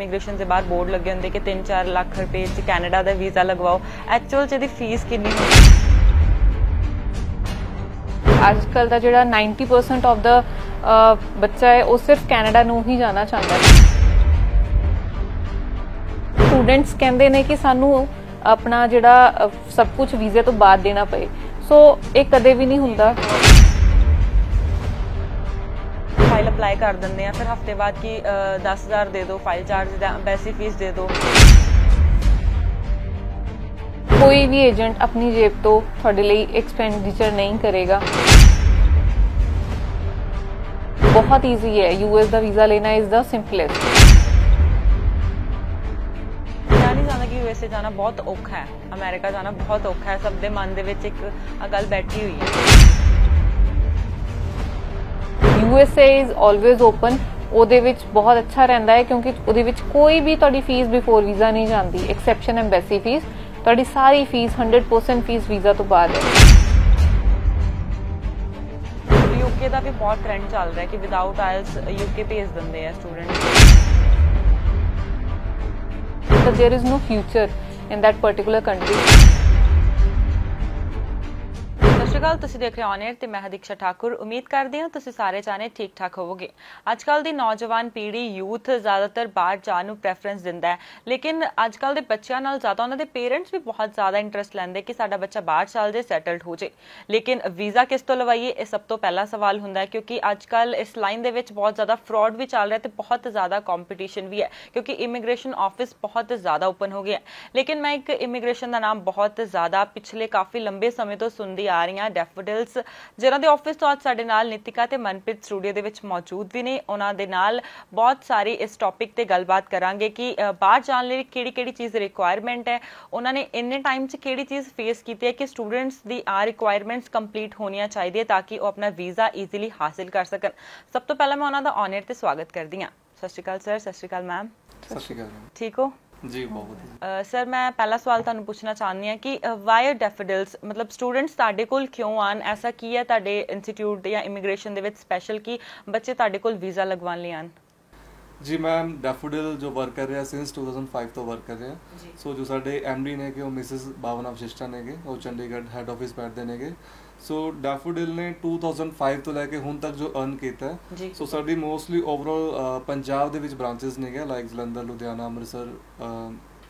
Immigration ਦੇ ਬਾਹਰ board ਲੱਗੇ ਹੁੰਦੇ ਕਿ 3-4 ਲੱਖ ਰੁਪਏ ਚ ਕੈਨੇਡਾ ਦਾ ਵੀਜ਼ਾ ਲਗਵਾਓ। ਐਕਚੁਅਲ ਚ ਇਹਦੀ ਫੀਸ ਕਿੰਨੀ ਹੁੰਦੀ? ਅੱਜ ਕੱਲ ਦਾ ਜਿਹੜਾ 90% ਆਫ ਦਾ ਬੱਚਾ ਹੈ ਉਹ ਸਿਰਫ ਕੈਨੇਡਾ ਨੂੰ ਹੀ ਜਾਣਾ ਚਾਹੁੰਦਾ ਹੈ। ਸਟੂਡੈਂਟਸ ਕਹਿੰਦੇ ਨੇ ਕਿ ਸਾਨੂੰ ਆਪਣਾ ਜਿਹੜਾ ਅ, ਸਭ ਕੁਝ ਵੀਜ਼ੇ ਤੋਂ ਬਾਅਦ ਦੇਣਾ ਪਏ। ਸੋ ਇਹ ਕਦੇ ਵੀ ਨਹੀਂ ਹੁੰਦਾ। ਫਾਈਲ ਅਪਲਾਈ ਕਰ ਦਿੰਦੇ ਆ ਫਿਰ ਹਫ਼ਤੇ ਬਾਅਦ ਕੀ ਅ, 10000 ਦੇ ਦਿਓ ਫਾਈਲ ਚਾਰਜ ਦਾ ਐਮਬੈਸੀ ਫੀਸ ਦੇ ਦਿਓ। ਕੋਈ ਵੀ ਏਜੰਟ ਆਪਣੀ ਜੇਬ ਤੋਂ ਤੁਹਾਡੇ ਲਈ ਐਕਸਪੈਂਡੀਚਰ ਨਹੀਂ ਕਰੇਗਾ। ਬਹੁਤ ਈਜ਼ੀ ਹੈ। ਯੂਐਸ ਦਾ ਵੀਜ਼ਾ ਲੈਣਾ ਇਜ਼ ਦਾ ਸਿੰਪਲੈਸਟ ਨਹੀਂ ਜਾਣਦਾ ਕਿ ਯੂਐਸਏ ਜਾਣਾ ਬਹੁਤ ਔਖਾ ਹੈ। ਅਮਰੀਕਾ ਜਾਣਾ ਬਹੁਤ ਔਖਾ ਹੈ। ਸਭ ਦੇ ਮਨ ਦੇ ਵਿੱਚ ਇੱਕ ਗੱਲ ਬੈਠੀ ਹੋਈ ਹੈ। USA ਇਜ਼ ਆਲਵੇਜ਼ ਓਪਨ ਉਹਦੇ ਵਿੱਚ ਬਹੁਤ ਅੱਛਾ ਰਹਿੰਦਾ ਹੈ ਕਿਉਂਕਿ ਉਹਦੇ ਵਿੱਚ ਕੋਈ ਵੀ ਤੁਹਾਡੀ ਫੀਸ ਬਿਫੋਰ ਵੀਜ਼ਾ ਨਹੀਂ ਜਾਂਦੀ ਐਕਸੈਪਸ਼ਨ ਐਮਬੈਸੀ ਫੀਸ ਤੁਹਾਡੀ ਸਾਰੀ ਫੀਸ 100% ਫੀਸ ਵੀਜ਼ਾ ਤੋਂ ਬਾਅਦ ਹੈ। ਯੂਕੇ ਦਾ ਵੀ ਬਹੁਤ ਟ੍ਰੈਂਡ ਚੱਲ ਰਿਹਾ ਕਿ ਵਿਦਆਊਟ ਆਇਲਸ ਯੂਕੇ ਭੇਜ ਦਿੰਦੇ ਆ student that there is no future in that particular country. ਸਤਿ ਤੁਸੀਂ ਦੇਖ ਰਹੇ ਹੋ ਔਨ ਤੇ ਮੈਂ ਹਾਂ ਠਾਕੁਰ। ਉਮੀਦ ਕਰਦੇ ਹਾਂ ਤੁਸੀਂ ਸਾਰੇ ਜਾਣੇ ਠੀਕ ਠਾਕ ਹੋਵੋਗੇ। ਅੱਜ ਕੱਲ ਦੀ ਨੌਜਵਾਨ ਪੀੜ੍ਹੀ ਯੂਥ ਜ਼ਿਆਦਾਤਰ ਬਾਹਰ ਜਾਣ ਨੂੰ ਪ੍ਰੈਫਰੈਂਸ ਦਿੰਦਾ ਹੈ। ਲੇਕਿਨ ਅੱਜ ਕੱਲ ਦੇ ਬੱਚਿਆਂ ਨਾਲ ਜ਼ਿਆਦਾ ਉਹਨਾਂ ਦੇ ਪੇਰੈਂਟਸ ਵੀ ਬਹੁਤ ਜ਼ਿਆਦਾ ਇੰਟਰਸਟ ਲੈਂਦੇ ਕਿ ਸਾਡਾ ਬੱਚਾ ਬਾਹਰ ਚੱਲ ਜੇ ਸੈਟਲਡ ਹੋ ਜੇ ਲੇਕਿਨ ਵੀਜ਼ਾ ਕਿਸ ਤੋਂ ਲਵਾਈਏ, ਇਹ ਸਭ ਤੋਂ ਪਹਿਲਾ ਸਵਾਲ ਹੁੰਦਾ ਹੈ ਕਿਉਂਕਿ ਅੱਜ ਕੱਲ ਇਸ ਲਾਈਨ ਦੇ ਵਿੱਚ ਬਹੁਤ ਜ਼ਿਆਦਾ ਫਰਾਡ ਵੀ ਚੱਲ ਰਿਹਾ ਤੇ ਬਹੁਤ ਜ਼ਿਆਦਾ ਕੰਪੀਟੀਸ਼ਨ ਵੀ ਹੈ ਕਿਉਂਕਿ ਇਮੀਗ੍ਰੇਸ਼ਨ ਆਫਿਸ ਬਹੁਤ ਜ਼ਿਆਦਾ ਓਪਨ ਹੋ ਗਿਆ ਲੇਕਿਨ ਮੈਂ ਇੱਕ ਇਮੀਗ੍ਰੇਸ਼ਨ ਦਾ ਨਾਮ ਬਹੁਤ ਜ਼ਿਆਦਾ ਪਿਛਲੇ ਕਾਫੀ ਲੰਬੇ ਸਮੇਂ ਤੋਂ ਸੁਣਦੀ ਆ ਰਹੀ ਹਾਂ ਡੈਫੋਡਿਲਸ ਜਿਨ੍ਹਾਂ ਦੇ ਆਫਿਸ ਤੋਂ ਅੱਜ ਸਾਡੇ ਨਾਲ ਨਿਤਿਕਾ ਤੇ ਮਨਪ੍ਰੀਤ ਸਟੂਡੀਓ ਦੇ ਵਿੱਚ ਮੌਜੂਦ ਵੀ ਨੇ। ਉਹਨਾਂ ਦੇ ਨਾਲ ਬਹੁਤ ਸਾਰੀ ਇਸ ਟੌਪਿਕ ਤੇ ਗੱਲਬਾਤ ਕਰਾਂਗੇ ਕਿ ਬਾਹਰ ਜਾਣ ਲਈ ਕਿਹੜੀ ਕਿਹੜੀ ਚੀਜ਼ ਰਿਕੁਆਇਰਮੈਂਟ ਹੈ। ਉਹਨਾਂ ਨੇ ਇੰਨੇ ਟਾਈਮ 'ਚ ਕਿਹੜੀ ਚੀਜ਼ ਫੇਸ ਕੀਤੀ ਹੈ ਕਿ ਸਟੂਡੈਂਟਸ ਦੀ ਆ ਰਿਕੁਆਇਰਮੈਂਟਸ ਕੰਪਲੀਟ ਹੋਣੀਆਂ ਚਾਹੀਦੀਆਂ ਤਾਂ ਕਿ ਉਹ ਆਪਣਾ ਵੀਜ਼ਾ ਈਜ਼ੀਲੀ ਹਾਸਿਲ ਕਰ ਸਕਣ। ਸਭ ਤੋਂ ਪਹਿਲਾਂ ਮੈਂ ਉਹਨਾਂ ਦਾ ਔਨਰ ਤੇ ਸਵਾਗਤ ਕਰਦੀ ਹਾਂ। ਸਤਿ ਸ਼੍ਰੀ ਅਕਾਲ ਸਰ ਸਤਿ ਸ਼੍ਰੀ ਅਕਾਲ ਮੈਮ ਸਤਿ ਸ਼੍ਰੀ ਅਕਾਲ। ਠੀਕ ਹੋ? ਜੀ ਬਹੁਤ ਸਰ ਮੈਂ ਪਹਿਲਾ ਸਵਾਲ ਤੁਹਾਨੂੰ ਪੁੱਛਣਾ ਚਾਹੁੰਦੀ ਹਾਂ ਕਿ ਵਾਈ ਡੈਫੋਡਿਲਸ ਮਤਲਬ ਸਟੂਡੈਂਟਸ ਤੁਹਾਡੇ ਕੋਲ ਕਿਉਂ ਆਣ ਐਸਾ ਕੀ ਹੈ ਤੁਹਾਡੇ ਇੰਸਟੀਚਿਊਟ ਜਾਂ ਇਮੀਗ੍ਰੇਸ਼ਨ ਦੇ ਵਿੱਚ ਸਪੈਸ਼ਲ ਕਿ ਬੱਚੇ ਤੁਹਾਡੇ ਕੋਲ ਵੀਜ਼ਾ ਲਗਵਾਉਣ ਲਈ ਆਣ ਜੀ ਮੈਮ ਡੈਫੋਡਿਲ ਜੋ ਵਰਕ ਕਰ ਰਿਹਾ ਸਿੰਸ 2005 ਤੋਂ ਵਰਕ ਕਰ ਰਿਹਾ। ਜੀ। ਸੋ ਜੋ ਸਾਡੇ ਐਮਡੀ ਨੇ ਕਿ ਉਹ ਮਿਸਿਸ ਬਾਵਨਾ ਵਸ਼ਿਸ਼ਟਾ ਨੇਗੇ ਉਹ ਚੰਡੀਗੜ੍ਹ ਹੈੱਡ ਆਫਿਸ ਬੈਠਦੇ ਨੇਗੇ। ਸੋ ਡੈਫੋਡਿਲ ਨੇ 2005 ਤੋਂ ਲੈ ਕੇ ਹੁਣ ਤੱਕ ਜੋ ਅਰਨ ਕੀਤਾ ਸੋ ਸਾਡੀ ਮੋਸਟਲੀ ਓਵਰਆਲ ਪੰਜਾਬ ਦੇ ਵਿੱਚ ਬ੍ਰਾਂਚਸ ਨੇਗੇ ਲਾਈਕ ਜਲੰਧਰ ਲੁਧਿਆਣਾ ਅੰਮ੍ਰਿਤਸਰ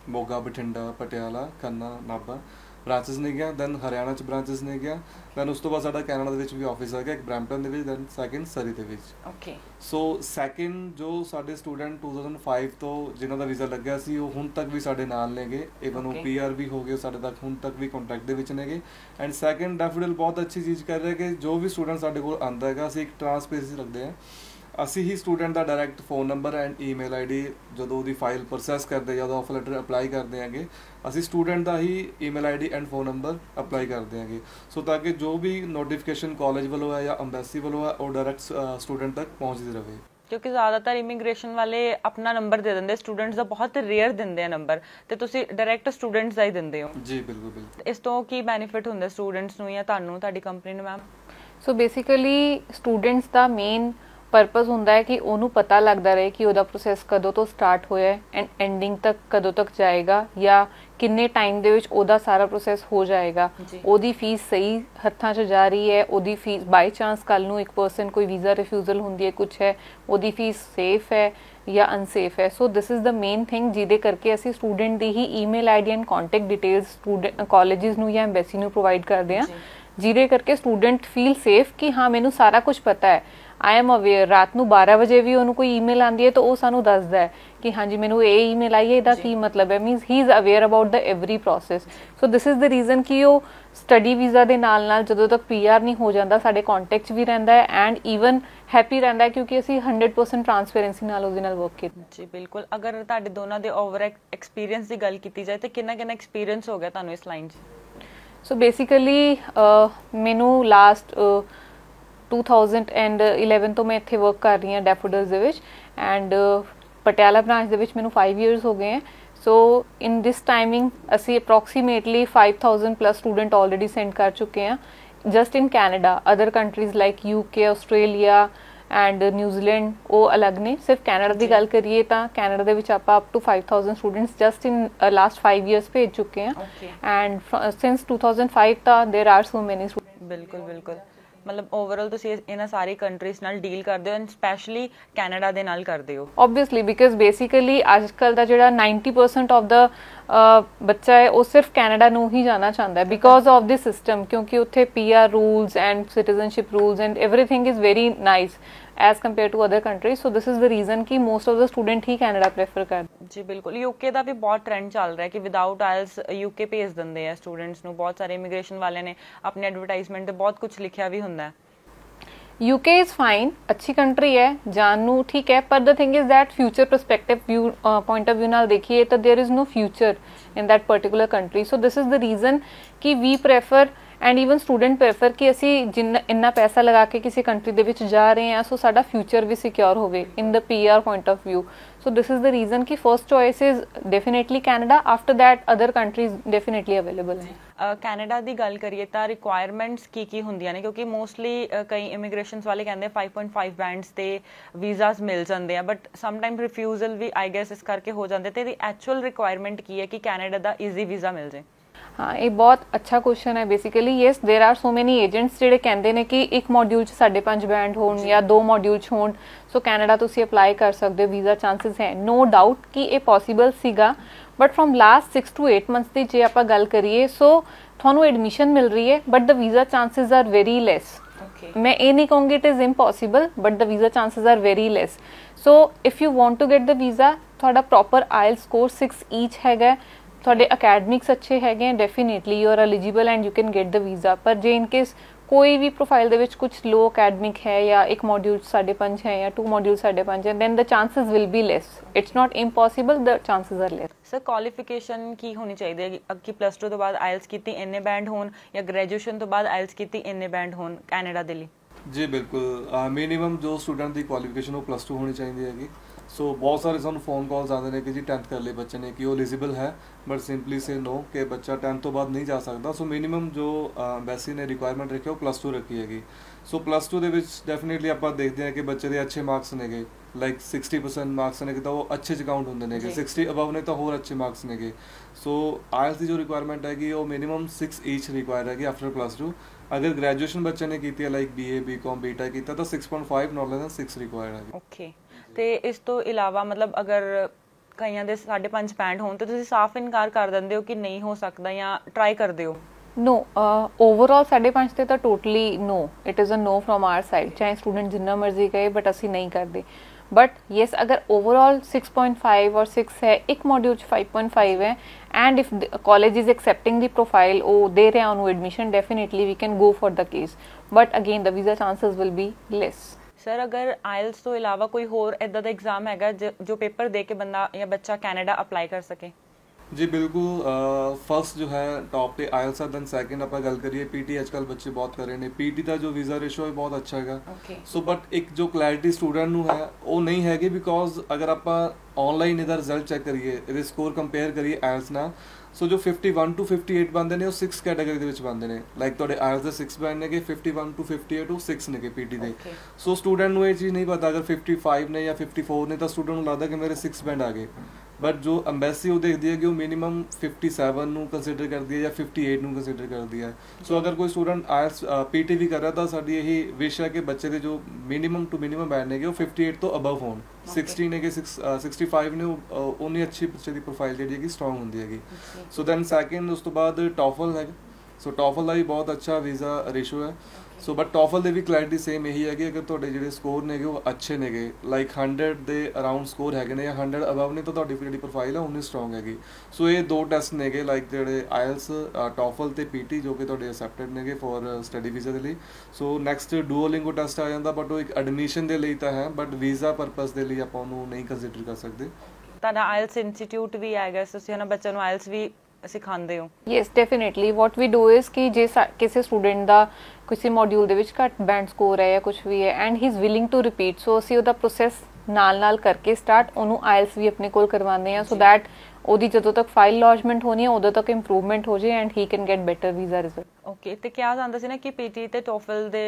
ਮੋਗਾ ਬਠਿੰਡਾ ਪਟਿਆਲਾ ਖੰਨਾ ਨਾਭਾ। ਬ੍ਰਾਂਚਸ ਨੇ ਗਿਆ ਦੈਨ ਹਰਿਆਣਾ ਚ ਬ੍ਰਾਂਚਸ ਨੇ ਗਿਆ ਦੈਨ ਉਸ ਤੋਂ ਬਾਅਦ ਸਾਡਾ ਕੈਨੇਡਾ ਦੇ ਵਿੱਚ ਵੀ ਆਫਿਸ ਆ ਗਿਆ ਇੱਕ ਬ੍ਰੈਂਪਟਨ ਦੇ ਵਿੱਚ ਦੈਨ ਸੈਕਿੰਡ ਸਰੀ ਦੇ ਵਿੱਚ। ਓਕੇ ਸੋ ਸੈਕਿੰਡ ਜੋ ਸਾਡੇ ਸਟੂਡੈਂਟ 2005 ਤੋਂ ਜਿਨ੍ਹਾਂ ਦਾ ਵੀਜ਼ਾ ਲੱਗਿਆ ਸੀ ਉਹ ਹੁਣ ਤੱਕ ਵੀ ਸਾਡੇ ਨਾਲ ਨੇਗੇ। ਇਵਨ ਉਹ. ਪੀਆਰ ਵੀ ਹੋ ਗਏ ਸਾਡੇ ਤੱਕ ਹੁਣ ਤੱਕ ਵੀ ਕੰਟੈਕਟ ਦੇ ਵਿੱਚ ਨੇਗੇ। ਐਂਡ ਸੈਕਿੰਡ ਡੈਫੋਡਿਲ ਬਹੁਤ ਅੱਛੀ ਚੀਜ਼ ਕਰ ਰਿਹਾ ਕਿ ਜੋ ਵੀ ਸਟੂਡੈਂਟ ਸਾਡੇ ਕੋਲ ਆਂਦਾ ਹੈਗਾ ਅਸੀਂ ਇੱਕ ਟ੍ਰਾਂਸਪੇਰੈਂਸੀ ਰੱਖਦੇ ਹਾਂ। ਅਸੀਂ ਹੀ student the direct phone number and email ID ਜਦੋਂ ਉਹਦੀ ਫਾਈਲ ਪ੍ਰੋਸੈਸ ਕਰਦੇ ਜਾਂ ਆਫਰ ਲੈਟਰ ਅਪਲਾਈ ਕਰਦੇ ਹਾਂਗੇ ਅਸੀਂ ਸਟੂਡੈਂਟ ਦਾ ਹੀ email ID and phone number apply ਕਰਦੇ ਹਾਂਗੇ ਸੋ ਤਾਂ ਕਿ ਜੋ ਵੀ ਨੋਟੀਫਿਕੇਸ਼ਨ ਕਾਲਜ ਵੱਲੋਂ ਹੈ ਜਾਂ ਅੰਬੈਸੀ ਵੱਲੋਂ ਹੈ ਉਹ ਡਾਇਰੈਕਟ ਸਟੂਡੈਂਟ ਤੱਕ ਪਹੁੰਚਦੀ ਰਹੇ। ਕਿਉਂਕਿ ਜ਼ਿਆਦਾਤਰ ਇਮੀਗ੍ਰੇਸ਼ਨ ਵਾਲੇ ਆਪਣਾ ਨੰਬਰ ਦੇ ਦਿੰਦੇ ਸਟੂਡੈਂਟਸ ਦਾ ਬਹੁਤ ਰੇਅਰ ਦਿੰਦੇ ਆ ਨੰਬਰ ਤੇ ਤੁਸੀਂ ਡਾਇਰੈਕਟ ਸਟੂਡੈਂਟਸ ਦਾ ਹੀ ਦਿੰਦੇ ਹੋ। ਜੀ ਬਿਲਕੁਲ ਬਿਲਕੁਲ। ਇਸ ਤੋਂ ਕੀ ਬੈਨੀਫਿਟ ਹੁੰਦਾ ਸਟੂਡੈਂਟਸ ਨੂੰ ਜਾਂ ਤੁਹਾਨੂੰ ਤੁਹਾਡੀ ਕੰਪਨੀ ਨੂੰ ਮੈਮ ਸੋ ਬੇਸਿਕਲੀ ਸਟੂਡੈਂਟਸ ਦਾ ਮੇਨ ਪਰਪਸ ਹੁੰਦਾ ਹੈ ਕਿ ਉਹਨੂੰ ਪਤਾ ਲੱਗਦਾ ਰਹੇ ਕਿ ਉਹਦਾ ਪ੍ਰੋਸੈਸ ਕਦੋਂ ਤੋਂ ਸਟਾਰਟ ਹੋਇਆ ਹੈ ਐਂਡ ਐਂਡਿੰਗ ਤੱਕ ਕਦੋਂ ਤੱਕ ਜਾਏਗਾ ਜਾਂ ਕਿੰਨੇ ਟਾਈਮ ਦੇ ਵਿੱਚ ਉਹਦਾ ਸਾਰਾ ਪ੍ਰੋਸੈਸ ਹੋ ਜਾਏਗਾ। ਉਹਦੀ ਫੀਸ ਸਹੀ ਹੱਥਾਂ 'ਚ ਜਾ ਰਹੀ ਹੈ ਉਹਦੀ ਫੀਸ ਬਾਈ ਚਾਂਸ ਕੱਲ ਨੂੰ ਇੱਕ ਪਰਸਨ ਕੋਈ ਵੀਜ਼ਾ ਰਿਫਿਊਜ਼ਲ ਹੁੰਦੀ ਹੈ ਕੁਝ ਹੈ ਉਹਦੀ ਫੀਸ ਸੇਫ ਹੈ ਜਾਂ ਅਨਸੇਫ ਹੈ so this is the main thing ਜਿਹਦੇ ਕਰਕੇ ਅਸੀਂ ਸਟੂਡੈਂਟ ਦੀ ਹੀ email ID and contact details student colleges ਨੂੰ ਜਾਂ ਐਮਬੈਸੀ ਨੂੰ ਪ੍ਰੋਵਾਈਡ ਕਰਦੇ ਹਾਂ। ਜਿਹਦੇ ਕਰਕੇ ਸਟੂਡੈਂਟ ਫੀਲ ਸੇਫ ਕਿ ਹਾਂ ਮੈਨੂੰ ਸਾਰਾ ਕੁਝ ਪਤਾ ਹੈ ਆਈ ਐਮ ਅਵੇਅਰ ਰਾਤ ਨੂੰ 12 ਵਜੇ ਵੀ ਉਹਨੂੰ ਕੋਈ ਈਮੇਲ ਆਂਦੀ ਹੈ ਤਾਂ ਉਹ ਸਾਨੂੰ ਦੱਸਦਾ ਹੈ ਕਿ ਹਾਂਜੀ ਮੈਨੂੰ ਇਹ ਈਮੇਲ ਆਈ ਹੈ ਇਹਦਾ। ਕੀ ਮਤਲਬ ਹੈ? Means he is aware about the every process so this is the reason ਕਿ ਉਹ ਸਟੱਡੀ ਵੀਜ਼ਾ ਦੇ ਨਾਲ ਨਾਲ ਜਦੋਂ ਤੱਕ ਪੀਆਰ ਨਹੀਂ ਹੋ ਜਾਂਦਾ ਸਾਡੇ ਕੰਟੈਕਟ ਵੀ ਰਹਿੰਦਾ ਹੈ ਐਂਡ ਈਵਨ ਹੈਪੀ ਰਹਿੰਦਾ ਹੈ ਕਿਉਂਕਿ ਅਸੀਂ 100% ਟਰਾਂਸਪੇਰੈਂਸੀ ਨਾਲ ਉਹਦੇ ਨਾਲ ਵਰਕ ਕੀਤਾ। ਜੀ ਬਿਲਕੁਲ। ਅਗਰ ਤੁਹਾਡੇ ਦੋਨਾਂ ਦੇ ਓਵਰ ਐਕਸਪੀਰੀਅੰਸ ਦੀ ਗੱਲ ਕੀਤੀ ਜਾਏ ਤਾਂ ਕਿੰਨਾ ਕਿੰਨਾ ਐਕਸਪੀਰੀਅੰਸ ਹੋ ਗਿਆ ਤੁਹਾਨੂੰ ਇਸ ਲਾਈਨ 'ਚ? ਸੋ ਬੇਸਿਕਲੀ ਮੈਨੂੰ ਲਾਸਟ 2011 ਤੋਂ ਮੈਂ ਇੱਥੇ ਵਰਕ ਕਰ ਰਹੀ ਹਾਂ ਡੈਫੋਡਲਸ ਦੇ ਵਿੱਚ ਐਂਡ ਪਟਿਆਲਾ ਬ੍ਰਾਂਚ ਦੇ ਵਿੱਚ ਮੈਨੂੰ 5 ਇਅਰਸ ਹੋ ਗਏ ਹੈ ਸੋ ਇਨ ਦਿਸ ਟਾਈਮਿੰਗ ਅਸੀਂ approximately 5000 plus student already send ਕਰ ਚੁੱਕੇ ਹਾਂ just in Canada other countries like UK Australia and New Zealand ਉਹ ਅਲੱਗ ਨੇ ਸਿਰਫ ਕੈਨੇਡਾ ਦੀ ਗੱਲ ਕਰੀਏ ਤਾਂ ਕੈਨੇਡਾ ਦੇ ਵਿੱਚ ਆਪਾਂ up to 5000 students just in last 5 years ਭੇਜ ਚੁੱਕੇ ਹਾਂ Okay. ਐਂਡ ਸਿੰਸ 2005 ਤਾਂ देयर ਆਰ ਸੋ ਮੈਨੀ ਬਿਲਕੁਲ ਬਿਲਕੁਲ ਮਤਲਬ ਓਵਰਆਲ ਤੁਸੀਂ ਇਹ- ਇਹਨਾਂ ਸਾਰੀ ਕੰਟਰੀਜ਼ ਨਾਲ ਡੀਲ ਕਰਦੇ ਹੋ ਐਂਡ ਸਪੈਸ਼ਲੀ ਕੈਨੇਡਾ ਦੇ ਨਾਲ ਕਰਦੇ ਹੋ obviously because basically ਅੱਜਕੱਲ ਦਾ ਜਿਹੜਾ 90% ਆਫ ਦਾ ਬੱਚਾ ਹੈ ਉਹ ਸਿਰਫ ਕੈਨੇਡਾ ਨੂੰ ਹੀ ਜਾਣਾ ਚਾਹੁੰਦਾ ਹੈ ਬਿਕੋਜ਼ ਆਫ ਦਿਸ ਸਿਸਟਮ ਕਿਉਂਕਿ ਉੱਥੇ PR rules and citizenship rules and everything is very nice as compare to other countries so this is the reason ਕਿ ਮੋਸਟ ਆਫ ਦਾ ਸਟੂਡੈਂਟ ਹੀ ਕੈਨੇਡਾ ਪ੍ਰੇਫਰ ਕਰਦੇ ਜੀ ਬਿਲਕੁਲ ਯੂਕੇ ਦਾ ਵੀ ਬਹੁਤ trend ਚੱਲ ਰਿਹਾ ਹੈ ਕਿ ਵਿਦਆਊਟ ਆਇਲਸ ਯੂਕੇ ਭੇਜ ਦਿੰਦੇ ਆ ਸਟੂਡੈਂਟਸ ਨੂੰ ਬਹੁਤ ਸਾਰੇ ਇਮੀਗ੍ਰੇਸ਼ਨ ਵਾਲਿਆਂ ਨੇ ਆਪਣੇ ਐਡਵਰਟਾਈਜ਼ਮੈਂਟ ਤੇ ਬਹੁਤ ਕੁਝ ਲਿਖਿਆ ਵੀ ਹੁੰਦਾ ਹੈ UK is fine ਅੱਛੀ ਕੰਟਰੀ ਹੈ ਨੂੰ ਠੀਕ ਹੈ ਪਰ the thing is that future perspective view uh, point of view ਨਾਲ ਦੇਖੀਏ ਤਾਂ there is no future in that particular country. So this is the reason ਕਿ we prefer and even student prefer ਕਿ ਅਸੀਂ ਜਿੰਨਾ, ਇੰਨਾ ਪੈਸਾ ਲਗਾ ਕੇ ਕਿਸੇ ਕੰਟਰੀ ਦੇ ਵਿੱਚ ਜਾ ਰਹੇ ਹਾਂ ਸੋ ਸਾਡਾ ਫਿਊਚਰ ਵੀ ਸਿਕਿਉਰ ਹੋਵੇ in the PR point of View. So this is the reason ਕਿ first choice is definitely Canada after that other countries definitely available ਹੈ ਕੈਨੇਡਾ ਦੀ ਗੱਲ ਕਰੀਏ ਤਾਂ ਰਿਕੁਆਇਰਮੈਂਟਸ ਕੀ ਕੀ ਹੁੰਦੀਆਂ ਨੇ ਕਿਉਂਕਿ ਮੋਸਟਲੀ ਕਈ ਇਮੀਗ੍ਰੇਸ਼ਨਸ ਵਾਲੇ ਕਹਿੰਦੇ ਆ 5.5 ਬੈਂਡਸ ਤੇ ਵੀਜ਼ਾਸ ਮਿਲ ਜਾਂਦੇ ਆ ਬਟ ਸਮ ਟਾਈਮ ਰਿਫਿਊਜ਼ਲ ਵੀ ਆਈ ਗੈਸ ਇਸ ਕਰਕੇ ਹੋ ਜਾਂਦੇ ਤੇ ਇਹਦੀ ਐਕਚੁਅਲ ਰਿਕੁਆਇਰਮੈਂਟ ਕੀ ਹੈ ਕਿ ਕੈਨੇਡਾ ਦਾ ਈਜ਼ੀ ਵੀਜ਼ਾ ਮਿਲ ਜੇ ਹਾਂ ਇਹ ਬਹੁਤ ਅੱਛਾ ਕੁਐਸਚਨ ਹੈ basically yes there are so many agents ਜਿਹੜੇ ਕਹਿੰਦੇ ਨੇ ਕਿ ਇੱਕ ਮੋਡਿਊਲ 'ਚ 5.5 ਬੈਂਡ ਹੋਣ ਜਾਂ ਦੋ ਮੋਡਿਊਲ 'ਚ ਹੋਣ ਸੋ ਕੈਨੇਡਾ ਤੁਸੀਂ ਅਪਲਾਈ ਕਰ ਸਕਦੇ ਹੋ ਵੀਜ਼ਾ ਚਾਂਸਸ ਹੈ ਨੋ ਡਾਊਟ ਕਿ ਇਹ ਪੋਸੀਬਲ ਸੀਗਾ but from last 6 to 8 months ਦੀ ਜੇ ਆਪਾਂ ਗੱਲ ਕਰੀਏ ਸੋ ਤੁਹਾਨੂੰ ਐਡਮਿਸ਼ਨ ਮਿਲ ਰਹੀ ਹੈ but the visa chances are very less okay ਮੈਂ ਇਹ ਨਹੀਂ ਕਹੂੰਗੀ it is impossible but the visa chances are very less so if you want to get the visa ਤੁਹਾਡਾ ਪ੍ਰੋਪਰ ਆਇਲ ਸਕੋਰ 6 ਈਚ ਹੈਗਾ ਤੁਹਾਡੇ ਅਕੈਡਮਿਕਸ ਅੱਛੇ ਹੈਗੇ definitely you are eligible and you can get the visa ਪਰ ਜੇ in case ਕੋਈ ਵੀ profile ਦੇ ਵਿੱਚ ਕੁਝ ਲੋ ਅਕੈਡਮਿਕ ਹੈ ਜਾਂ ਇੱਕ ਮੋਡਿਊਲ 5.5 ਹੈ ਜਾਂ ਟੂ ਮੋਡਿਊਲ 5.5 ਹੈ then the chances will be less. It's not impossible the chances are less. Sir qualification ਕੀ ਹੋਣੀ ਚਾਹੀਦੀ ਹੈ? ਕਿ- ਪਲੱਸ 2 ਤੋਂ ਬਾਅਦ ਆਇਲਸ ਕੀਤੀ ਇੰਨੇ ਬੈਂਡ ਹੋਣ ਜਾਂ ਗ੍ਰੈਜੂਏਸ਼ਨ ਤੋਂ ਬਾਅਦ ਆਇਲਸ ਕੀਤੀ ਇੰਨੇ ਬੈਂਡ ਹੋਣ ਕੈਨੇਡਾ ਦੇ ਲਈ? ਜੀ ਬਿਲਕੁਲ। ਮਿਨੀਮਮ ਜੋ ਸਟੂਡੈਂਟ ਦੀ ਕੁਆਲੀਫਿਕੇਸ਼ਨ ਉਹ ਪਲੱਸ 2 ਹੋਣੀ ਚਾਹੀਦੀ ਹੈਗੀ। ਸੋ ਬਹੁਤ ਸਾਰੇ ਸਾਨੂੰ ਫੋਨ ਕਾਲਸ ਆਉਂਦੇ ਨੇ ਕਿ ਜੀ 10th ਕਰ ਲਏ ਬੱਚੇ ਨੇ ਕਿ ਉਹ ਐਲੀਜੀਬਲ ਹੈ ਬਟ ਸਿੰਪਲੀ ਸੇ ਨੋ ਕਿ ਬੱਚਾ 10th ਤੋਂ ਬਾਅਦ ਨਹੀਂ ਜਾ ਸਕਦਾ। ਸੋ ਮਿਨੀਮਮ ਜੋ ਐਮਬੈਸੀ ਨੇ ਰਿਕੁਆਇਰਮੈਂਟ ਰੱਖੀ ਉਹ ਪਲੱਸ 2 ਰੱਖੀ ਹੈਗੀ। ਸੋ ਪਲੱਸ 2 ਦੇ ਵਿੱਚ ਡੈਫੀਨਿਟਲੀ ਆਪਾਂ ਦੇਖਦੇ ਹਾਂ ਕਿ ਬੱਚੇ ਦੇ ਅੱਛੇ ਮਾਰਕਸ ਨੇਗੇ। ਲਾਈਕ 60% ਮਾਰਕਸ ਨੇਗੇ ਤਾਂ ਉਹ ਅੱਛੇ ਚ ਕਾਊਂਟ ਹੁੰਦੇ ਨੇਗੇ। ਜੀ। 60 ਅਬਵ ਨੇ ਤਾਂ ਹੋਰ ਅੱਛੇ ਮਾਰਕਸ ਨੇਗੇ। ਸੋ ਆਇਲਸ ਦੀ ਜੋ ਰਿਕੁਆਇਰਮੈਂਟ ਹੈਗੀ ਉਹ ਮਿਨੀਮਮ 6 ਈਚ ਰਿਕੁਆਇਰ ਹੈਗੀ ਆਫਟਰ ਪਲੱਸ 2 ਅਗਰ ਗ੍ਰੈਜੂਏਸ਼ਨ ਬੱਚੇ ਨੇ ਕੀਤੀ ਹੈ ਲਾਈਕ ਬੀਏ ਬੀਕਾਮ ਬੀਟੈਕ ਕੀਤਾ ਤਾਂ 6.5 ਨੋਟ ਲੈਸ 6 ਰਿਕੁਆਇਰਡ ਹੈਗੀ। ਓਕੇ ਤੇ ਇਸ ਤੋਂ ਇਲਾਵਾ ਮਤਲਬ ਅਗਰ ਕਈਆਂ ਦੇ 5.5 ਪੈਂਟ ਹੋਣ ਤੇ ਤੁਸੀਂ ਸਾਫ਼ ਇਨਕਾਰ ਕਰ ਦਿੰਦੇ ਹੋ ਕਿ ਨਹੀਂ ਹੋ ਸਕਦਾ ਜਾਂ ਟਰਾਈ ਕਰਦੇ ਹੋ ਨੋ ਓਵਰਆਲ 5.5 ਤੇ ਤਾਂ totally no it is uh no from our side ਚਾਹੇ ਸਟੂਡੈਂਟ ਜਿੰਨਾ ਮਰਜ਼ੀ ਕਹੇ ਬਟ ਅਸੀਂ ਨਹੀਂ ਕਰਦੇ ਬਟ ਯੈਸ ਅਗਰ ਓਵਰਆਲ 6.5 ਔਰ 6 ਹੈ ਇੱਕ ਮੋਡਿਊਲ ਚ 5.5 ਹੈ and if college is accepting the profile ਉਹ ਦੇ ਰਿਹਾ ਉਹਨੂੰ admission definitely we can go for the case but again the visa chances will be less sir ਅਗਰ ਆਇਲਸ ਤੋਂ ਇਲਾਵਾ ਕੋਈ ਹੋਰ ਇਦਾਂ ਦਾ ਐਗਜ਼ਾਮ ਹੈਗਾ ਜ- ਪੇਪਰ ਦੇ ਕੇ ਬੰਦਾ ਜਾਂ ਬੱਚਾ ਕੈਨੇਡਾ ਅਪਲਾਈ ਕਰ ਸਕੇ? ਜੀ ਬਿਲਕੁਲ ਫਰਸਟ ਜੋ ਹੈ ਟੌਪ ਤੇ ਆਇਲਸ ਹੈ ਦੈਨ ਸੈਕਿੰਡ ਆਪਾਂ ਗੱਲ ਕਰੀਏ ਪੀਟੀ ਅੱਜਕੱਲ ਬੱਚੇ ਬਹੁਤ ਕਰ ਰਹੇ ਨੇ। ਪੀਟੀ ਦਾ ਜੋ ਵੀਜ਼ਾ ਰੇਸ਼ੋ ਹੈ ਬਹੁਤ ਅੱਛਾ ਹੈਗਾ। ਸੋ ਬਟ ਇੱਕ ਜੋ ਕਲੈਰਿਟੀ ਸਟੂਡੈਂਟ ਨੂੰ ਹੈ ਉਹ ਨਹੀਂ ਹੈਗੀ ਬਿਕੋਜ਼ ਅਗਰ ਆਪਾਂ ਆਨਲਾਈਨ ਇਹਦਾ ਰਿਜ਼ਲਟ ਚੈੱਕ ਕਰੀਏ ਇਹਦੇ ਸਕੋਰ ਕੰਪੇਅਰ ਕਰੀਏ ਆਇਲਸ ਨਾਲ ਸੋ ਜੋ 51 ਟੂ 58 ਬੰਦੇ ਨੇ ਉਹ 6 ਕੈਟਾਗਰੀ ਦੇ ਵਿੱਚ ਬੰਦੇ ਨੇ ਲਾਈਕ ਤੁਹਾਡੇ ਆਇਲਸ ਦੇ 6 ਬੈਂਡ ਨੇਗੇ 51 ਟੂ 58 ਉਹ 6 ਨੇਗੇ ਪੀਟੀ ਦੇ. ਸੋ ਸਟੂਡੈਂਟ ਨੂੰ ਇਹ ਚੀਜ਼ ਨਹੀਂ ਪਤਾ ਅਗਰ 55 ਨੇ ਜਾਂ 54 ਨੇ ਤਾਂ ਸਟੂਡੈਂਟ ਨੂੰ ਲੱਗਦਾ ਕਿ ਮੇਰੇ 6 ਬੈਂਡ ਆ ਗਏ ਬਟ ਜੋ ਐਮਬੈਸੀ ਉਹ ਦੇਖਦੀ ਹੈ ਕਿ ਉਹ ਮਿਨੀਮਮ 57 ਨੂੰ ਕੰਸੀਡਰ ਕਰਦੀ ਹੈ ਜਾਂ 58 ਨੂੰ ਕੰਸੀਡਰ ਕਰਦੀ ਹੈ ਸੋ ਅਗਰ ਕੋਈ ਸਟੂਡੈਂਟ ਆਇਲਸ ਪੀਟੀ ਵੀ ਕਰ ਰਿਹਾ ਤਾਂ ਸਾਡੀ ਇਹੀ ਵਿਸ਼ ਹੈ ਕਿ ਬੱਚੇ ਦੇ ਜੋ ਮਿਨੀਮਮ ਟੂ ਮਿਨੀਮਮ ਬੈਂਡ ਨੇਗੇ ਉਹ 58 ਤੋਂ ਅਬਵ ਹੋਣ 60 ਨੇਗੇ 6 65 ਨੇ ਉਹ, ਅਹ, ਉਨੀ ਅੱਛੀ ਬੱਚੇ ਦੀ ਪ੍ਰੋਫਾਈਲ ਜਿਹੜੀ ਹੈਗੀ ਸਟਰੋਂਗ ਹੁੰਦੀ ਹੈਗੀ। ਸੋ ਦੈਨ ਸੈਕਿੰਡ ਉਸ ਤੋਂ ਬਾਅਦ ਟੋਫਲ ਹੈ ਸੋ ਟੋਫਲ ਦਾ ਵੀ ਬਹੁਤ ਅੱਛਾ ਵੀਜ਼ਾ ਰੇਸ਼ੋ ਹੈ। ਸੋ ਬਟ ਟੋਫਲ ਦੇ ਵੀ ਕਲੈਰਿਟੀ ਸੇਮ ਇਹੀ ਹੈ ਕਿ ਅਗਰ ਤੁਹਾਡੇ ਜਿਹੜੇ ਸਕੋਰ ਨੇਗੇ ਉਹ ਅੱਛੇ ਨੇਗੇ। ਲਾਈਕ 100 ਦੇ ਅਰਾਊਂਡ ਸਕੋਰ ਹੈਗੇ ਨੇ ਜਾਂ 100 ਅਬਵ ਨੇ, ਤਾਂ ਤੁਹਾਡੀ ਜਿਹੜੀ ਪ੍ਰੋਫਾਈਲ ਹੈ ਉਨੀ ਸਟਰੋਂਗ ਹੈਗੀ। ਸੋ ਇਹ ਦੋ ਟੈਸਟ ਨੇਗੇ ਲਾਈਕ ਜਿਹੜੇ ਆਇਲਸ ਟੋਫਲ ਤੇ ਪੀਟੀ ਜੋ ਕਿ ਤੁਹਾਡੇ ਅਸੈਪਟਡ ਨੇਗੇ ਫॉर ਸਟੱਡੀ ਵੀਜ਼ਾ ਦੇ ਲਈ। ਸੋ ਨੈਕਸਟ ਡੂਓਲਿੰਗੋ ਟੈਸਟ ਆ ਜਾਂਦਾ ਬਟ ਉਹ ਇੱਕ ਐਡਮਿਸ਼ਨ ਦੇ ਲਈ ਤਾਂ ਹੈ ਬਟ ਵੀਜ਼ਾ ਪਰਪਸ ਦੇ ਲਈ ਆਪਾਂ ਉਹਨੂੰ ਨਹੀਂ ਕੰਸੀਡਰ ਕਰ ਸਕਦੇ। ਤੁਹਾਡਾ ਆਇਲਸ ਇੰਸਟੀਚਿਊਟ ਵੀ ਹੈਗਾ, ਤੁਸੀਂ ਉਹਨਾਂ ਬੱਚਿਆਂ ਨੂੰ ਆਇਲਸ ਵੀ ਸਿਖਾਉਂਦੇ ਹੋ। Yes definitely what we do is ਕਿ ਜੇ ਕਿਸੇ ਸਟੂਡੈਂਟ ਦਾ ਕਿਸੇ ਮੋਡਿਊਲ ਦੇ ਵਿੱਚ ਘੱਟ ਬੈਂਡ ਸਕੋਰ ਹੈ ਜਾਂ ਕੁਝ ਵੀ ਹੈ and he is willing to repeat so ਅਸੀਂ ਉਹਦਾ ਪ੍ਰੋਸੈਸ ਨਾਲ ਨਾਲ ਕਰਕੇ ਸਟਾਰਟ ਉਹਨੂੰ ਆਇਲਸ ਵੀ ਆਪਣੇ ਕੋਲ ਕਰਵਾਉਂਦੇ ਆ ਸੋ ਦੈਟ ਉਹਦੀ ਜਦੋਂ ਤੱਕ ਫਾਈਲ ਲੌਜਮੈਂਟ ਹੋਣੀ ਹੈ ਉਦੋਂ ਤੱਕ ਇੰਪਰੂਵਮੈਂਟ ਹੋ ਜੇ and he can get better visa result okay ਤੇ ਕਿਹਾ ਜਾਂਦਾ ਸੀ ਨਾ ਕਿ ਪੀਟੀ ਤੇ ਟੋਫਲ ਦੇ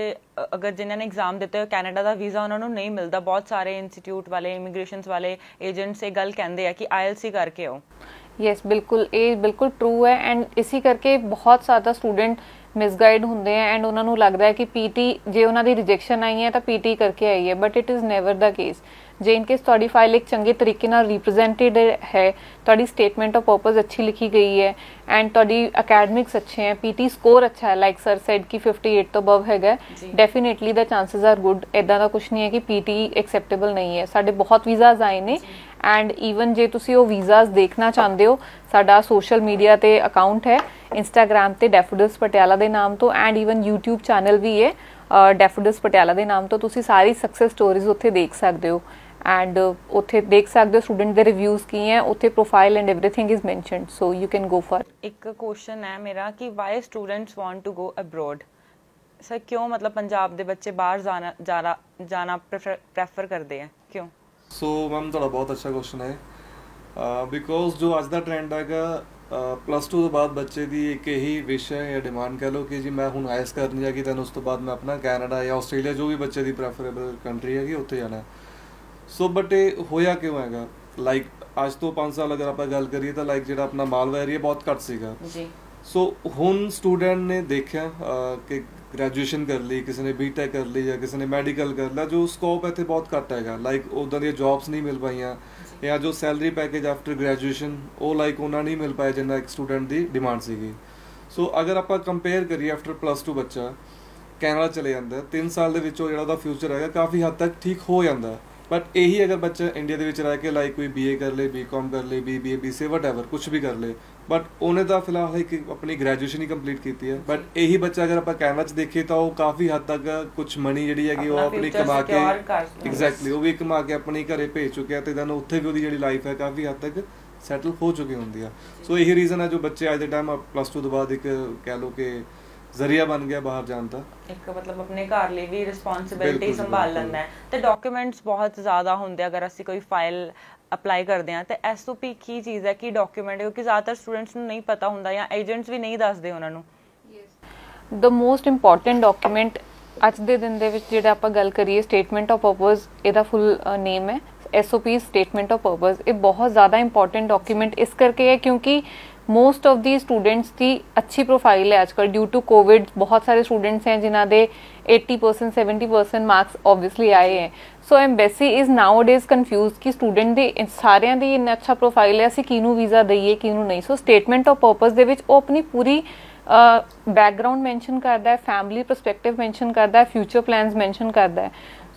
ਅਗਰ ਜਿਨ੍ਹਾਂ ਨੇ ਐਗਜ਼ਾਮ ਦਿੱਤੇ ਹੋ ਕੈਨੇਡਾ ਦਾ ਵੀਜ਼ਾ ਉਹਨਾਂ ਨੂੰ ਨਹੀਂ ਮਿਲਦਾ। ਬਹੁਤ ਸਾਰੇ ਇੰਸਟੀਚਿਊਟ ਵਾਲੇ ਇਮੀਗ੍ਰੇਸ਼ਨਸ ਵਾਲੇ ਏਜੰਟਸ ਇਹ ਗੱਲ ਕਹਿੰਦੇ ਆ ਕਿ ਆਇਲਸ ਹੀ ਕਰਕੇ ਆਓ। ਯੈਸ ਬਿਲਕੁਲ, ਇਹ ਬਿਲਕੁਲ ਟਰੂ ਹੈ ਐਂਡ ਇਸੇ ਕਰਕੇ ਬਹੁਤ ਜ਼ਿਆਦਾ ਸਟੂਡੈਂਟ ਮਿਸਗਾਈਡ ਹੁੰਦੇ ਆ ਐਂਡ ਉਹਨਾਂ ਨੂੰ ਲੱਗਦਾ ਹੈ ਕਿ ਪੀਟੀ ਜੇ ਉਹਨਾਂ ਦੀ ਰਿਜੈਕਸ਼ਨ ਆਈ ਹੈ ਤਾਂ ਪੀਟੀ ਕਰਕੇ ਆਈ ਹੈ but it is never the case ਜੇ ਇਨ ਕੇਸ ਤੁਹਾਡੀ ਫਾਈਲ ਇੱਕ ਚੰਗੇ ਤਰੀਕੇ ਨਾਲ ਰਿਪਰੈਜ਼ੈਂਟਡ ਹੈ ਤੁਹਾਡੀ ਸਟੇਟਮੈਂਟ ਆਫ ਪਰਪਸ ਅੱਛੀ ਲਿਖੀ ਗਈ ਹੈ ਐਂਡ ਤੁਹਾਡੀ ਅਕੈਡਮਿਕਸ ਅੱਛੇ ਹੈ ਪੀਟੀ ਸਕੋਰ ਅੱਛਾ ਹੈ ਲਾਈਕ ਸਰ ਸੈਡ ਕਿ 58 ਤੋਂ ਅਬਵ ਹੈਗਾ। Definitely the chances are good ਇਦਾਂ ਦਾ ਕੁਝ ਨਹੀਂ ਹੈ ਕਿ ਪੀਟੀ ਐਕਸੈਪਟੇਬਲ ਨਹੀਂ ਹੈ। ਸਾਡੇ ਬਹੁਤ ਵੀਜ਼ਾਸ ਆਏ ਨੇ ਐਂਡ ਈਵਨ ਜੇ ਤੁਸੀਂ ਉਹ ਵੀਜ਼ਾਸ ਦੇਖਣਾ ਚਾਹੁੰਦੇ ਹੋ ਸਾਡਾ ਸੋਸ਼ਲ ਮੀਡੀਆ ਤੇ ਅਕਾਊਂਟ ਹੈ ਇੰਸਟਾਗ੍ਰam ਤੇ ਡੈਫੋਡਿਲਸ ਪਟਿਆਲਾ ਦੇ ਨਾਮ ਤੋਂ ਐਂਡ ਈਵਨ YouTube ਚੈਨਲ ਵੀ ਹੈ ਡੈਫੋਡਿਲਸ ਪਟਿਆਲਾ ਦੇ ਨਾਮ ਤੋਂ ਤੁਸੀਂ ਸਾਰੀ ਸਕਸੈਸ ਸਟੋਰੀਜ਼ ਉੱਥੇ ਦੇਖ ਸਕਦੇ ਹੋ। ਐਂਡ uh, ਉੱਥੇ ਦੇਖ ਸਕਦੇ ਹੋ ਸਟੂਡੈਂਟ ਦੇ ਰਿਵਿਊਜ਼ ਕੀ ਹੈ ਉੱਥੇ profile and everything is mentioned so you can go for ਇੱਕ ਕੁਐਸਚਨ ਹੈ ਮੇਰਾ ਕਿ why students want to go abroad sir ਕਿਉਂ ਮਤਲਬ ਪੰਜਾਬ ਦੇ ਬੱਚੇ ਬਾਹਰ ਜਾਣਾ ਜਾਣਾ ਜਾਣਾ ਪ੍ਰੈਫਰ ਕਰਦੇ ਆ? ਕਿਉਂ? ਸੋ ਮੈਮ ਤੁਹਾਡਾ ਬਹੁਤ ਅੱਛਾ ਕੁਐਸਚਨ ਹੈ। ਬਿਕੋਜ਼ ਜੋ ਅੱਜ ਦਾ ਟ੍ਰੈਂਡ ਹੈਗਾ ਪਲੱਸ 2 ਤੋਂ ਬਾਅਦ ਬੱਚੇ ਦੀ ਇੱਕ ਇਹੀ ਵਿਸ਼ ਹੈ ਜਾਂ ਡਿਮਾਂਡ ਕਹ ਲਓ ਕਿ ਜੀ ਮੈਂ ਹੁਣ ਆਇਸ ਕਰਨੀ ਹੈਗੀ ਤਾਂ ਉਸ ਤੋਂ ਬਾਅਦ ਮੈਂ ਆਪਣਾ ਕੈਨੇਡਾ ਜਾਂ ਆਸਟ੍ਰੇਲੀਆ ਜੋ ਵੀ ਬੱਚੇ ਦੀ ਪ੍ਰੈਫਰੇਬਲ ਕੰਟਰੀ ਹੈਗੀ ਉੱਥੇ ਜਾਣਾ ਸੋ ਬਟ ਇਹ ਹੋਇਆ ਕਿਉਂ ਹੈਗਾ? ਲਾਈਕ ਅੱਜ ਤੋਂ 5 ਸਾਲ ਅਗਰ ਆਪਾਂ ਗੱਲ ਕਰੀਏ ਤਾਂ ਲਾਈਕ ਜਿਹੜਾ ਆਪਣਾ ਮਾਲਵਾ ਏਰੀਆ ਬਹੁਤ ਘੱਟ ਸੀਗਾ। ਜੀ। ਸੋ ਹੁਣ ਸਟੂਡੈਂਟ ਨੇ ਦੇਖਿਆ ਕਿ ਗ੍ਰੈਜੂਏਸ਼ਨ ਕਰ ਲਈ ਕਿਸੇ ਨੇ ਬੀਟੈਕ ਕਰ ਲਈ ਜਾਂ ਕਿਸੇ ਨੇ ਮੈਡੀਕਲ ਕਰ ਲਿਆ ਜੋ ਸਕੋਪ ਇੱਥੇ ਬਹੁਤ ਘੱਟ ਹੈਗਾ। ਲਾਈਕ ਉਦਾਂ ਦੀਆਂ ਜੌਬਸ ਨਹੀਂ ਮਿਲ ਪਾਈਆਂ ਜਾਂ। ਜੋ ਸੈਲਰੀ ਪੈਕੇਜ ਆਫਟਰ ਗ੍ਰੈਜੂਏਸ਼ਨ ਉਹ ਲਾਈਕ ਉਹਨਾਂ ਨਹੀਂ ਮਿਲ ਪਾਇਆ ਜਿੰਨਾ ਇੱਕ ਸਟੂਡੈਂਟ ਦੀ ਡਿਮਾਂਡ ਸੀਗੀ। ਸੋ ਅਗਰ ਆਪਾਂ ਕੰਪੇਅਰ ਕਰੀਏ ਆਫਟਰ ਪਲੱਸ 2 ਬੱਚਾ ਕੈਨੇਡਾ ਚਲੇ ਜਾਂਦਾ 3 ਸਾਲ ਦੇ ਵਿੱਚ ਉਹ ਜਿਹੜਾ ਉਹਦਾ ਫਿਊਚਰ ਹੈਗਾ ਕਾਫੀ ਹੱਦ ਤੱਕ ਠੀਕ ਹੋ ਜਾਂਦਾ। ਬਟ ਇਹੀ ਅਗਰ ਬੱਚਾ ਇੰਡੀਆ ਦੇ ਵਿੱਚ ਰਹਿ ਕੇ ਲਾਈਕ ਕੋਈ ਬੀਏ ਕਰ ਲੇ ਬੀਕਾਮ ਕਰ ਲੇ ਬੀਬੀਏ ਬੀਸੀਏ ਵਟਐਵਰ ਕੁਝ ਵੀ ਕਰ ਲੇ। ਬਟ ਉਹਨੇ ਤਾਂ ਫਿਲਹਾਲ ਇੱਕ ਆਪਣੀ ਗ੍ਰੈਜੂਏਸ਼ਨ ਹੀ ਕੰਪਲੀਟ ਕੀਤੀ ਹੈ। ਬਟ ਇਹੀ ਬੱਚਾ ਅਗਰ ਆਪਾਂ ਕੈਨੇਡਾ 'ਚ ਦੇਖੀਏ ਤਾਂ ਉਹ ਕਾਫੀ ਹੱਦ ਤੱਕ ਕੁਝ ਮਨੀ ਜਿਹੜੀ ਹੈਗੀ ਉਹ ਆਪਣਾ ਕਮਾ ਕੇ। ਐਗਜ਼ੈਕਟਲੀ ਉਹ ਵੀ ਕਮਾ ਕੇ ਆਪਣੀ ਘਰੇ ਭੇਜ ਚੁੱਕਿਆ ਤੇ ਦਨ ਉੱਥੇ ਵੀ ਉਹਦੀ ਜਿਹੜੀ ਲਾਈਫ ਹੈ ਕਾਫੀ ਹੱਦ ਤੱਕ ਸੈਟਲ ਹੋ ਚੁੱਕੀ ਹੁੰਦੀ ਆ। ਸੋ ਇਹੀ ਰੀਜ਼ਨ ਹੈ ਜੋ ਬੱਚੇ ਅੱਜ ਦੇ ਟਾਈਮ ਪਲੱਸ 2 ਤੋਂ ਬਾਅਦ ਇੱਕ ਕਹਿ ਲਓ ਕਿ ਜ਼ਰੀਆ ਬਣ ਗਿਆ ਬਾਹਰ ਜਾਣ ਦਾ। ਇੱਕ ਮਤਲਬ ਆਪਣੇ ਘਰ ਲਈ ਵੀ ਰਿਸਪੌਂਸਿਬਿਲਟੀ ਸੰਭਾਲ। ਲੈਂਦਾ ਹੈ। ਤੇ ਡਾਕੂਮੈਂਟਸ ਬਹੁਤ ਜ਼ਿਆਦਾ ਹੁੰਦੇ ਆ ਅਗਰ ਅਸੀਂ ਕੋਈ ਫਾਈਲ ਅਪਲਾਈ ਕਰਦੇ ਆ ਤੇ ਐਸਓਪੀ ਕੀ ਚੀਜ਼ ਹੈ ਕੀ ਡਾਕੂਮੈਂਟ ਹੈ ਕਿਉਂਕਿ ਜ਼ਿਆਦਾਤਰ ਸਟੂਡੈਂਟਸ ਨੂੰ ਨਹੀਂ ਪਤਾ ਹੁੰਦਾ ਜਾਂ ਏਜੰਟਸ ਵੀ ਨਹੀਂ ਦੱਸਦੇ ਉਹਨਾਂ ਨੂੰ। ਦ ਮੋਸਟ ਇੰਪੋਰਟੈਂਟ ਡਾਕੂਮੈਂਟ ਅੱਜ ਦੇ ਦਿਨ ਦੇ ਵਿੱਚ ਜਿਹੜਾ ਆਪਾਂ ਗੱਲ ਕਰੀਏ ਸਟੇਟਮੈਂਟ ਆਫ ਪਰਪਸ ਇਹਦਾ ਫੁੱਲ ਨੇਮ ਹੈ। ਐਸਓਪੀ ਸਟੇਟਮੈਂਟ ਆਫ ਪਰਪਸ ਇਹ ਬਹੁਤ ਜ਼ਿਆਦਾ ਇੰਪੋਰਟੈਂਟ ਡਾਕੂਮੈਂਟ ਇਸ ਕਰਕੇ ਹੈ ਕਿਉਂਕਿ ਮੋਸਟ ਆਫ ਦੀ ਸਟੂਡੈਂਟਸ ਦੀ ਅੱਛੀ ਪ੍ਰੋਫਾਈਲ ਹੈ ਅੱਜਕੱਲ ਡਿਊ ਟੂ ਕੋਵਿਡ ਬਹੁਤ ਸਾਰੇ ਸਟੂਡੈਂਟਸ हैं ਜਿਨ੍ਹਾਂ ਦੇ 80% 70% ਮਾਰਕਸ ਆਬਵੀਅਸਲੀ ਆਏ ਹੈ। So embassy is nowadays confused ਕਿ ਸਟੂਡੈਂਟ ਦੇ ਸਾਰਿਆਂ ਦੀ ਇੰਨਾ ਅੱਛਾ ਪ੍ਰੋਫਾਈਲ ਹੈ, ਅਸੀਂ ਕਿਹਨੂੰ ਵੀਜ਼ਾ ਦਈਏ, ਕਿਹਨੂੰ ਨਹੀਂ। ਸੋ ਸਟੇਟਮੈਂਟ ਆਫ ਪਰਪਸ ਦੇ ਵਿੱਚ ਉਹ ਆਪਣੀ ਪੂਰੀ ਬੈਕਗ੍ਰਾਉਂਡ ਮੈਂਸ਼ਨ ਕਰਦਾ ਹੈ ਫੈਮਿਲੀ ਪਰਸਪੈਕਟਿਵ ਮੈਂਸ਼ਨ ਕਰਦਾ ਹੈ ਫਿਊਚਰ ਪਲਾਨਸ ਮੈਂਸ਼ਨ ਕਰਦਾ ਹੈ।